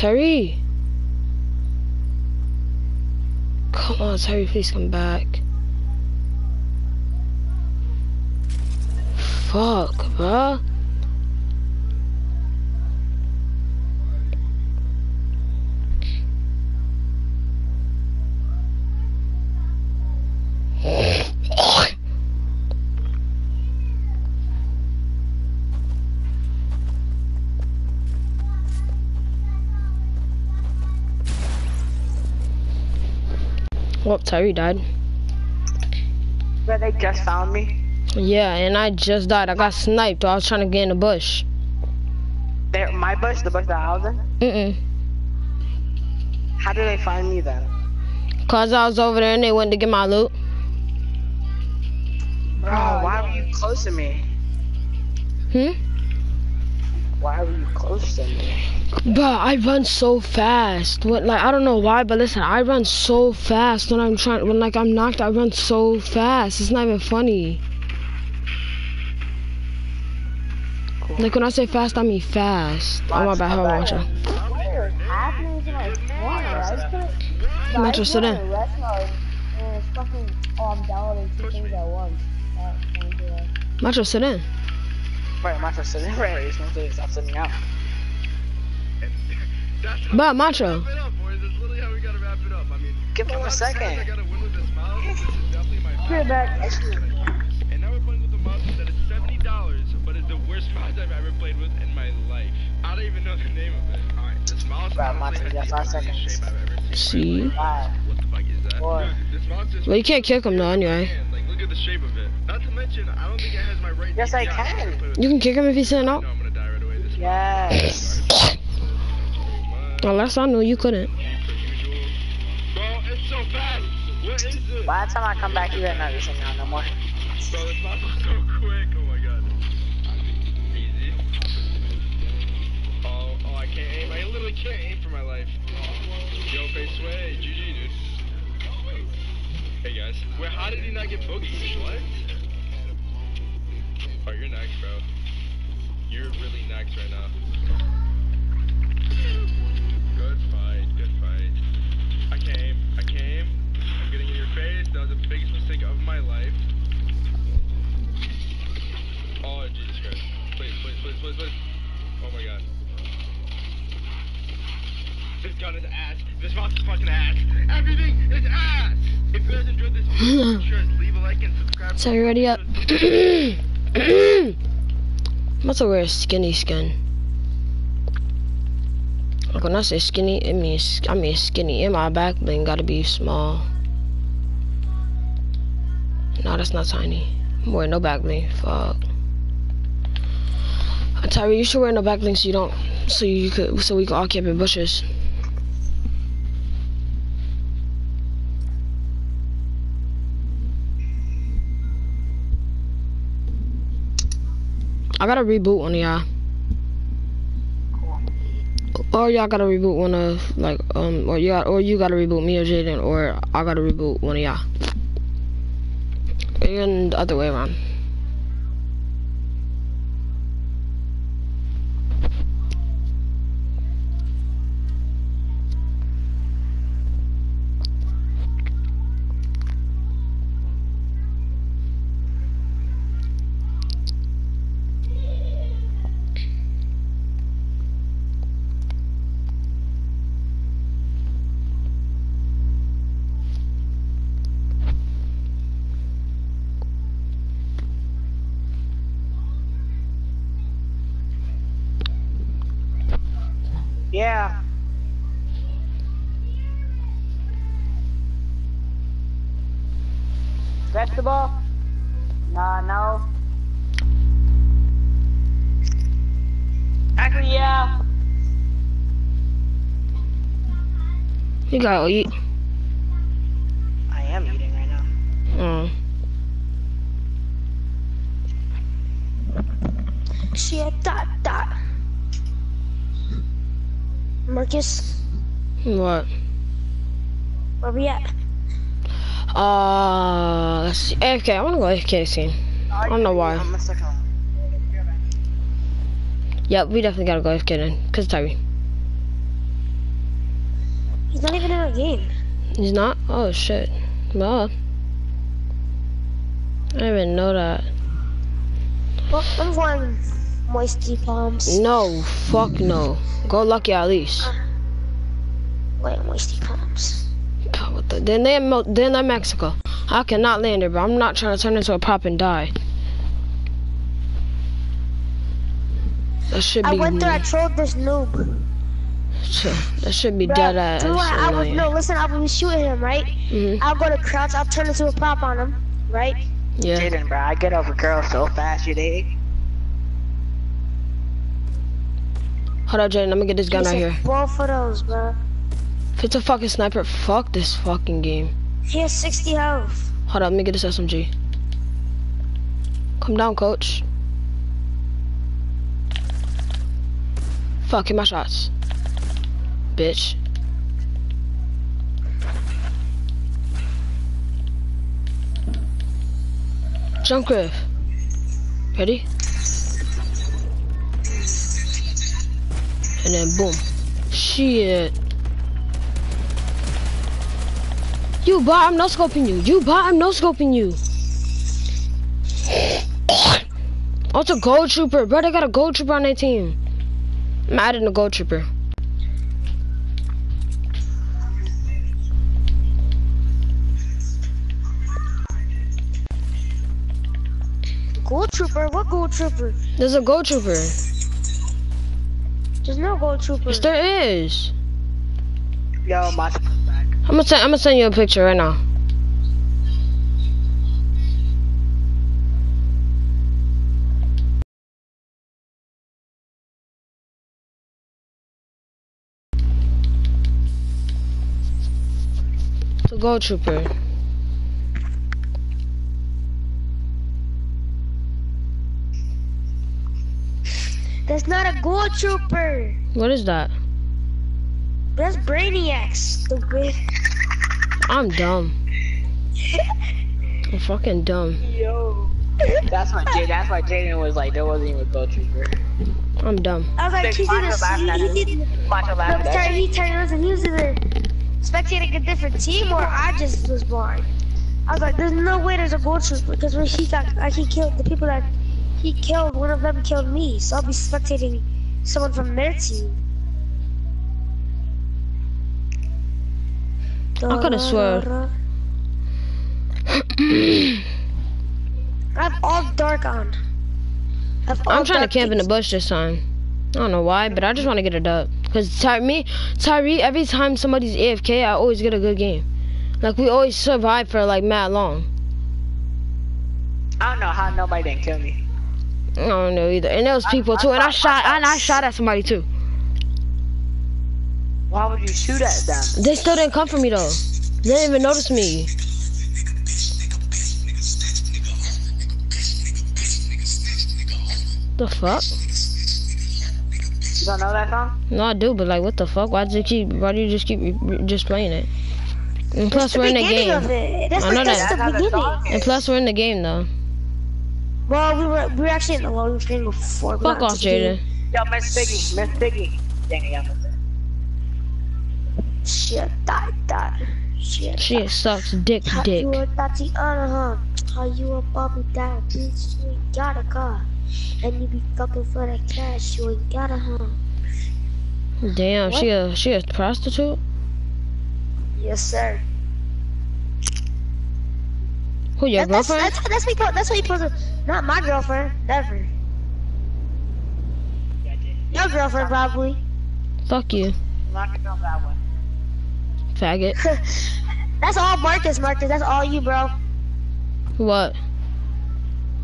Terry. Come on, Terry, please come back. Fuck, bruh. Well, Terry died. But they just found me. Yeah, and I just died. I got sniped while I was trying to get in the bush. They're my bush, the bush that I was in. Mm-mm. How did they find me then? Cause I was over there and they went to get my loot. Bro, why were you close to me? Hmm? Why were you close to me? But I run so fast. What like I don't know why, but listen, I run so fast when I'm trying when like I'm knocked, I run so fast. It's not even funny. Like when I say fast, I mean fast. Oh my bad, hold on, watch out. What is happening to my corner? I just. Metro, sit in. to rest mode, and it's fucking. I'm downloading two things at once. Can't do that. Macho, sit in. Right, my first sitting right. It's not sitting out. I mean, Give him a I'm I second. gotta win with the smiles. This is definitely my Get back. And now we're playing with the mouse that is seventy dollars, but it's the worst mouse I've ever played with in my life. I don't even know the name of it. Alright, this mouse Right, honestly Monty, has that's the our second. shape I've ever See? seen. in my life. Five. What the fuck is that? Four. Dude, this mouse is Well, you can't kick him though, anyway. Like look at the shape of it. Not to mention, I don't think it has my right. Yes, I can. I'm gonna play with You can kick him if he's sitting No. I'm gonna die right away. This Yes. Unless I knew you couldn't. Bro, it's so fast. What is it? By the time I come back, you ain't not listening now no more. Bro, this mouse is so quick. Oh my god. Easy. Oh, oh, I can't aim. I literally can't aim for my life. Yo, face sway. GG, dude. Hey guys. Wait, how did he not get boogies? What? Oh, you're next, bro. You're really next right now. Good fight, good fight. I can't aim. I can't aim. I'm getting in your face. That was the biggest mistake of my life. Oh, Jesus Christ. Please, please, please, please, please. Oh my god. This gun is ass. This mouse is fucking ass. Everything is ass. If you guys enjoyed this video, make sure to leave a like and subscribe. So you ready up? I'm about to wear a skinny skin. Like when I say skinny, it means I mean skinny. In my back bling gotta be small. No, that's not tiny. I'm wearing no back bling. Fuck. Tyree, you should wear no back bling so you don't, so you could, so we can all camp in bushes. I gotta reboot one of y'all. Or y'all gotta reboot one of like um or you got or you gotta reboot me or Jaden or I gotta reboot one of y'all. And the other way around. Yeah. Vegetable? Nah, no. Actually, yeah. You gotta eat. I am eating right now. Mm. Shit, dot, dot. Marcus, What? where we at? Uh, let's see. AFK. I wanna go AFK scene. I don't know why. I'm a second. Yep, we definitely gotta go AFK then. Cause Tyree. He's not even in a game. He's not? Oh shit. Well. I didn't even know that. Well, I'm going moisty palms. No, fuck no. Go lucky at least. Wait, moisty palms. God, what the- Then they're, Mo- then they're Mexico. I cannot land there, bro. I'm not trying to turn into a prop and die. That should be. I went there, I trolled this noob. that should be Bruh, dead ass. tell you what, I was, no, listen, I was shooting him, right? Mhm. I'll go to crouch, I'll turn into a prop on him, right? Yeah. Jaden, bro, I get over girls so fast, you dig? Hold up, Jaden. Let me get this gun right He here. Both of those, bro. If it's a fucking sniper, fuck this fucking game. He has 60 health. Hold up, let me get this SMG. Come down, coach. Fuck, hit my shots. Bitch. Jump Griff. Ready? And then boom. Shit. You bot, I'm no scoping you. You bot, I'm no scoping you. Oh, it's a gold trooper. Bro, they got a gold trooper on their team. I'm adding a gold trooper. Gold trooper? What gold trooper? There's a gold trooper. There's no gold trooper. Yes, there is. Yo, my back. I'm gonna send. I'm gonna send you a picture right now. It's a gold trooper. That's not a gold trooper. What is that? That's Brainiac, stupid. I'm dumb. (laughs) I'm fucking dumb. Yo. That's why Jaden. That's why Jaden was like, there wasn't even a gold trooper. I'm dumb. I was like, he's either Macho laughing he, he, him. he, Macho laughing no, at sorry, you. he turned us and he was either spectating a different team or I just was blind. I was like, there's no way there's a gold trooper because when he got, like, he killed the people that he killed. One of them killed me, so I'll be spectating someone from their team. I coulda swear. (coughs) I have all dark on. I have all I'm trying to dark camp in the bush this time. I don't know why, but I just want to get a dub. Cause Ty me, Tyree, every time somebody's AFK, I always get a good game. Like we always survive for like mad long. I don't know how nobody didn't kill me. I don't know either. And there was people too, and I shot, and I shot at somebody too. Why would you shoot at them? They still didn't come for me though. They didn't even notice me. The fuck? You don't know that song? No, I do, but like, what the fuck? Why does it keep? Why do you just keep re- re- just playing it? And plus, That's we're in the beginning Of game. it. That's, I the, know that's that. the That's how the beginning. And plus, we're in the game though. Well, we were we were actually in the loading screen before. we Fuck off, to the game. Jaden. Yo, Miss Piggy, Miss Piggy. Dang it, I missed it. Shit, that, that. Shit. Shit sucks, dick, How dick. you a Tatiana, huh? How you a Bobby down, bitch? You ain't got a car. And you be fucking for that cash, you ain't got a huh? Damn, she a she a prostitute? Yes, sir. Who your That- that's, girlfriend? that's, that's, what he po- that's what he posted. Not my girlfriend, never. Yeah, Jaden. Your girlfriend, probably. Fuck you, I'm not gonna film that one. faggot. (laughs) that's all Marcus, Marcus. That's all you, bro. What?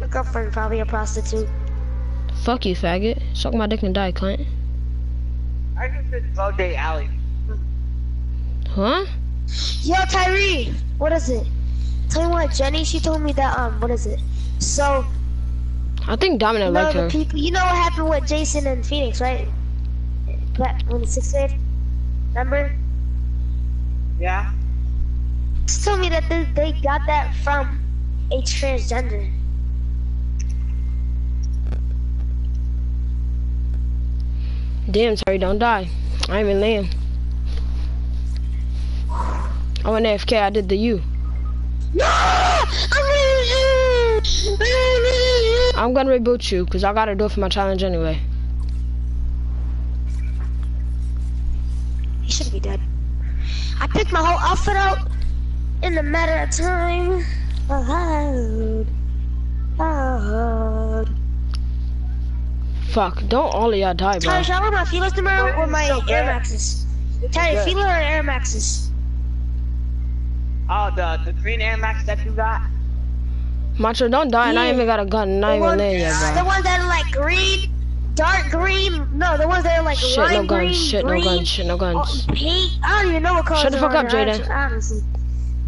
Your girlfriend probably a prostitute. Fuck you, faggot. Suck my dick and die, cunt. I just did go day alley. Huh? Yo, Tyree, what is it? Tell me what, Jenny, she told me that, um, what is it? So, I think Dominic you know liked her. people, you know what happened with Jason and Phoenix, right? Back when the sixth grade? Remember? Yeah? She told me that they, they got that from a transgender. Damn, sorry, don't die. I ain't even laying. I went AFK, I did the U. No! I'm gonna. I'm gonna reboot you, cause I gotta do it for my challenge anyway. He should be dead. I picked my whole outfit out in a matter of time. Loud. Loud. Fuck, don't all of y'all die, bro. Tyler, shall I wear my feelers tomorrow or my So. Air Maxes? Tyler, good. feeler or Air Maxes? Oh, the the green Air Max that you got. Macho, don't die, and I even got a gun, not The even ones- there yet, bro. The ones that are like green, dark green. No, the ones that are like Shit, lime no guns, green, shit, no green, guns, shit, no oh, guns. pink. I don't even know what colors Shut the fuck up, Jaden.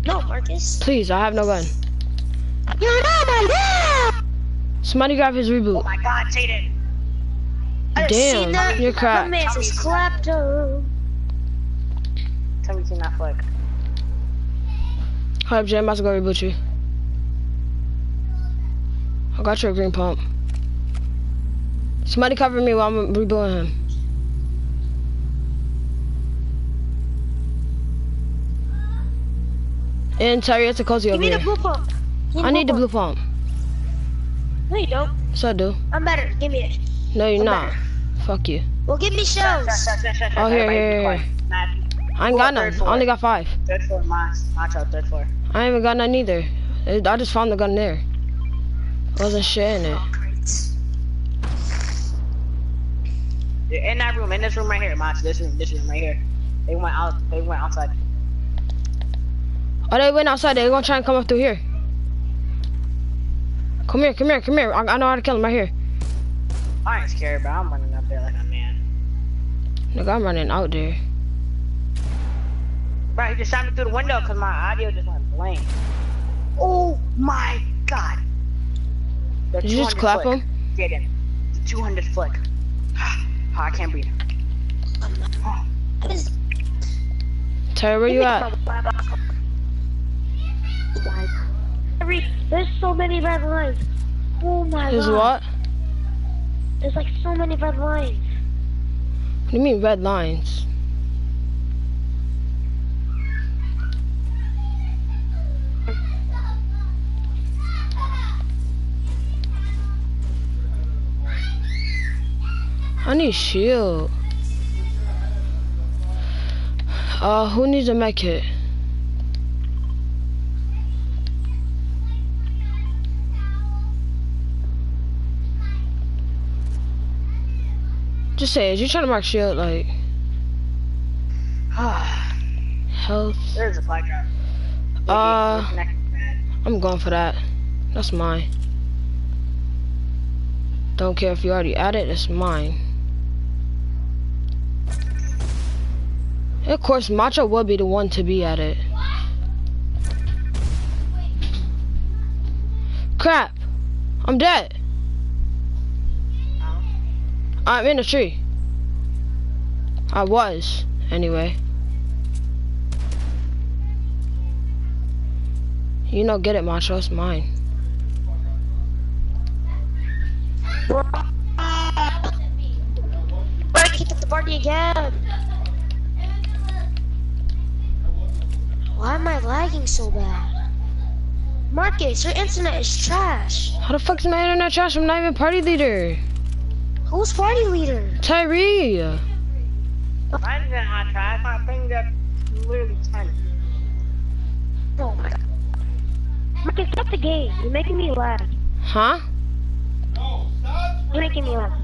No, Marcus. Please, I have no gun. You're not my dad. Somebody grab his reboot. Oh my God, Jaden. Damn, seen that. you're cracked. My man's is klepto. Tell me seen that flick. Hold up, Jay, I'm about to go reboot you. I got your green pump. Somebody cover me while I'm rebooting him. And Terry, it's a cozy Give over me the blue pump. Give I need the blue pump. pump. No, you don't. So I do. I'm better. Give me it. No, you're I'm not. better. Fuck you. Well, give me shells. Oh, here, here, here, I ain't got none. I only got five. third floor, Max. Macho, third floor. I ain't even got none either. I just found the gun there. Wasn't shit in it. Oh. You're in that room, in this room right here, Max. This room, this room right here. They went out. They went outside. Oh, they went outside. They're gonna try and come up through here. Come here, come here, come here. I, I know how to kill him right here. I ain't scared, but I'm running up there like a man. Look, I'm running out there. Bro, he just shot me through the window because my audio just went blank. Oh my god. The Did you just clap flick. him? Jaden. The 200 flick. (sighs) Oh, I can't breathe. What is- Terry, where you at? Every, there's so many red lines. Oh my Is god. There's what? There's like so many red lines. What do you mean red lines? I need shield. Uh, who needs a med kit? Just say it. You trying to mark shield like Ah health? There's a flag drop. Uh, Biggie, connect, man. I'm going for that. That's mine. Don't care if you already added. It's mine. Of course, Macho will be the one to be at it. Crap! I'm dead. I'm in a tree. I was, anyway. You know, get it, Macho. It's mine. Bro, I kicked up the party again. Why am I lagging so bad? Marcus, your internet is trash. How the fuck is my internet trash? I'm not even party leader. Who's party leader? Tyree. Mine is not trash. My thing got literally 10. Oh my god. Marcus, stop the game. You're making me laugh. Huh? You're making me laugh.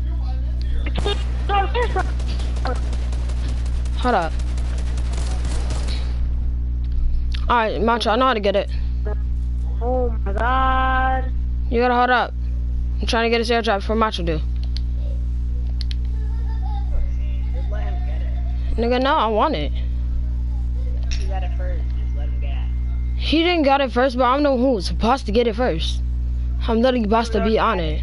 No, there's not- Hold up. Alright, Macho, I know how to get it. Oh my god. You gotta hold up. I'm trying to get his airdrop before Macho do. Just let him get it. Nigga, no, I want it. He got it first. Just let him get it. He didn't got it first, but I'm the one who was supposed to get it first. I'm literally supposed to be on it.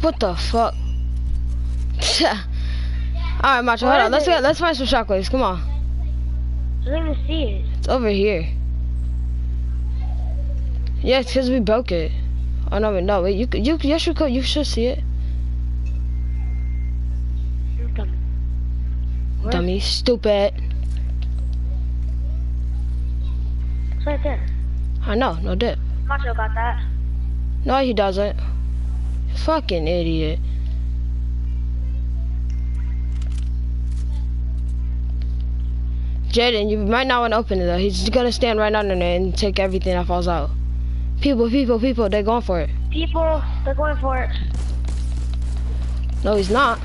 What the fuck? (laughs) Alright, Macho, hold on. Let's get let's find some shockwaves. Come on. I don't even see it. It's over here. Yeah, it's because we broke it. Oh no, wait, no, wait, you you yes you could, you should see it. Where? Dummy, stupid. It's right there. I know, no dip. Macho got that. No, he doesn't. Fucking idiot. Jaden, you might not want to open it though. He's gonna stand right under it and take everything that falls out. People, people, people, they're going for it. People, they're going for it. No, he's not.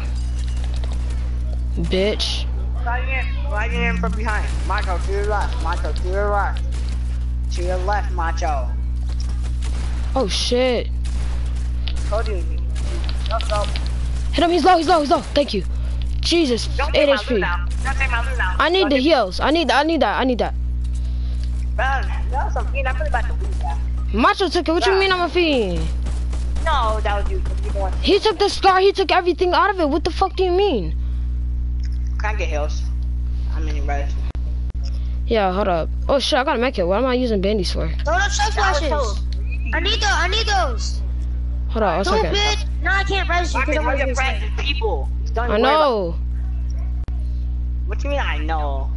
Bitch. Sliding in, sliding in from behind. Macho, to your left. Macho, to your right. To your left, Macho. Oh shit. Told you. Go, go. Hit him, he's low, he's low, he's low. Thank you. Jesus, Don't 8 take my loot HP. now. Don't my. I need Don't the get- heals. I need that. I need that. Man, that was some fiend. I'm really about to lose that. Macho took it. What you mean I'm a fiend? No, that was you. You. He took the scar. He took everything out of it. What the fuck do you mean? Can I get heals? I'm in res. Yeah, hold up. Oh shit, I got a med kit. What am I using bandies for? Throw up chug splashes. I need those. I need those. Hold on, one second. Stupid. No, I can't res you I because mean, I'm all your friends and people. Don't I know. What do you mean I know?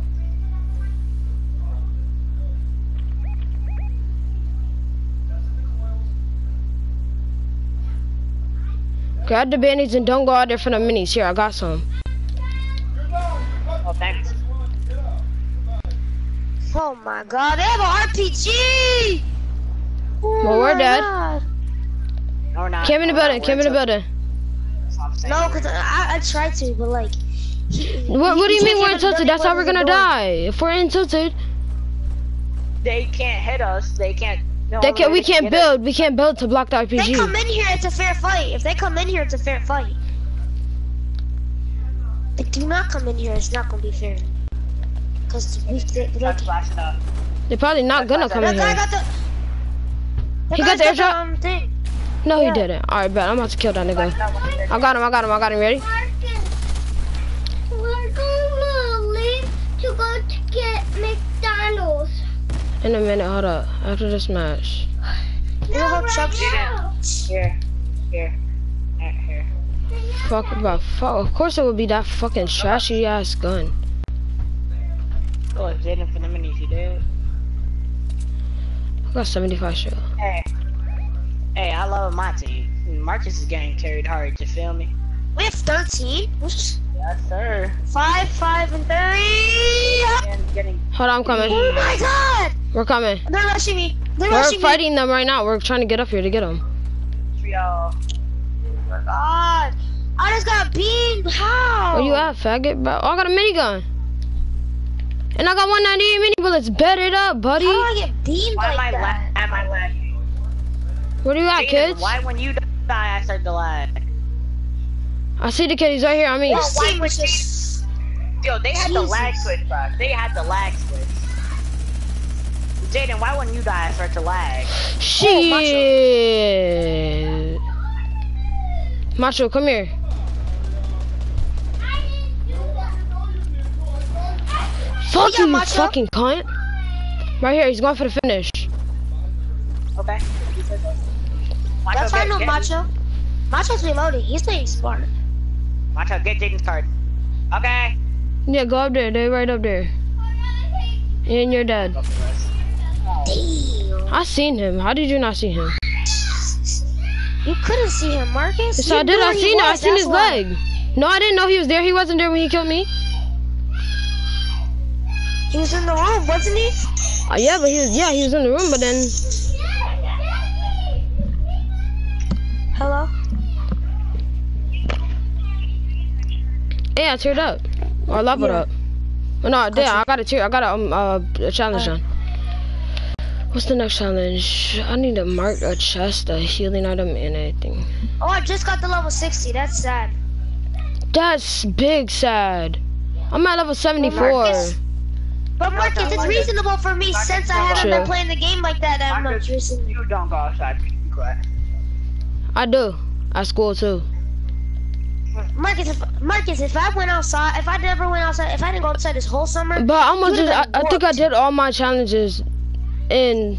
Grab the bandies and don't go out there for the minis. Here, I got some. Oh, thanks. Oh my god, they have an RPG! Oh Well, we're oh, dead. God. No, we're not. Came in the building. Came in the building. That's all I'm saying. No, because I, I tried to, but like. he- What, he- what do you mean we're get in tilted? That's how we're gonna die. If we're in tilted, They can't hit us. They can't. No, they can't, we can't get us. build. We can't build to block the If they come in here, it's a fair fight. If they come in here, it's a fair fight. If they do not come in here, it's not gonna be fair. Cause we, they, they, Let's flash it up. They're probably not gonna come that in guy here. got the. He got guy's the airdrop? Um, thing. No, he didn't. All right, bet I'm about to kill that nigga. I got him. I got him. I got him. Ready? We're gonna leave to go to get McDonald's. In a minute. Hold up. After this match. You know how Chuck now. Here. Here. Here. Here. Fuck about fuck. Of course it would be that fucking trashy ass gun. Oh, it's Jaden for the minis. He did. I got 75 shit. Hey. Hey, I love my team. Marcus is getting carried hard. You feel me? We have 13. What's Yes, sir. 5, 5, and 3. And getting. Hold on, I'm coming. Oh my god! We're coming. They're rushing me. They're rushing me. We're rushing fighting them right now. We're trying to get up here to get them. Trio. Oh me. God. I just got beamed. How? Where you at, faggot? Bro? Oh, I got a minigun. And I got 198 mini bullets. Bet it up, buddy. How do I get beamed Why am I like la- that? am I lagging? Where do you at, Jaden, kids? Why when you die I start to lag? I see the kid. He's right here on me. This why would was you- Yo, they had the lag Jesus. switch, bro. They had the lag switch. Jaden, why when you die I start to lag? Shit. Macho, come here. Fuck yeah, you, you Macho. fucking cunt. Right here, he's going for the finish. Okay. Macho, That's why I know Macho. Macho's reloading. He's playing smart. Macho, get Jaden's card. Okay. Yeah, go up there. They're right up there. And you're dead. Damn. I seen him. How did you not see him? You couldn't see him, Marcus. Yes, You I did. I seen it. I seen his why. leg. No, I didn't know he was there. He wasn't there when he killed me. He was in the room, wasn't he? Uh, yeah, but he was. Yeah, he was in the room. But then, Hello? yeah, I tiered up. Or leveled Yeah. up. Oh, no, I did. I got a tier. I got a, um, uh, a challenge Alright. done. What's the next challenge? I need to mark a chest, a healing item, and anything. Oh, I just got the level 60. That's sad. That's big sad. I'm at level 74. Marcus. But Marcus, it's Marcus. reasonable for me Marcus, since I haven't True. been playing the game like that that Marcus, much recently. You don't go outside. Be quiet. I do. At school too. Marcus, if Marcus, if I went outside, if I never went outside, if I didn't go outside this whole summer, But I'm gonna You just. I, I think I did all my challenges in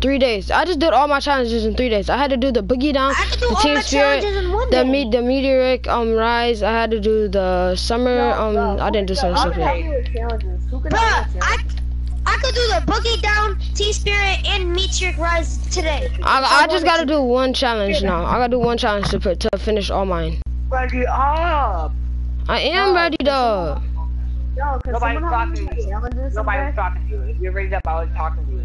three days. I just did all my challenges in three days. I had to do the boogie down, do the team spirit, challenges in one the day. me the meteoric um rise. I had to do the summer um. I didn't do summer stuff yet. Challenges. Who can Bruh, have I, I could do the boogie down, T Spirit, and meteoric rise today. I, I just gotta do one challenge now. I gotta do one challenge to put, to finish all mine. Ready up. I am ready though. Yo, can Nobody's someone help me talking to you. challenges Nobody was talking to you. If you're raised up, I was talking to you.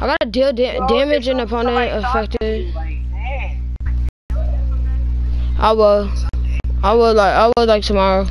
I gotta deal da- damage and opponent Somebody talking to affected. like. I will. I will like I will like tomorrow.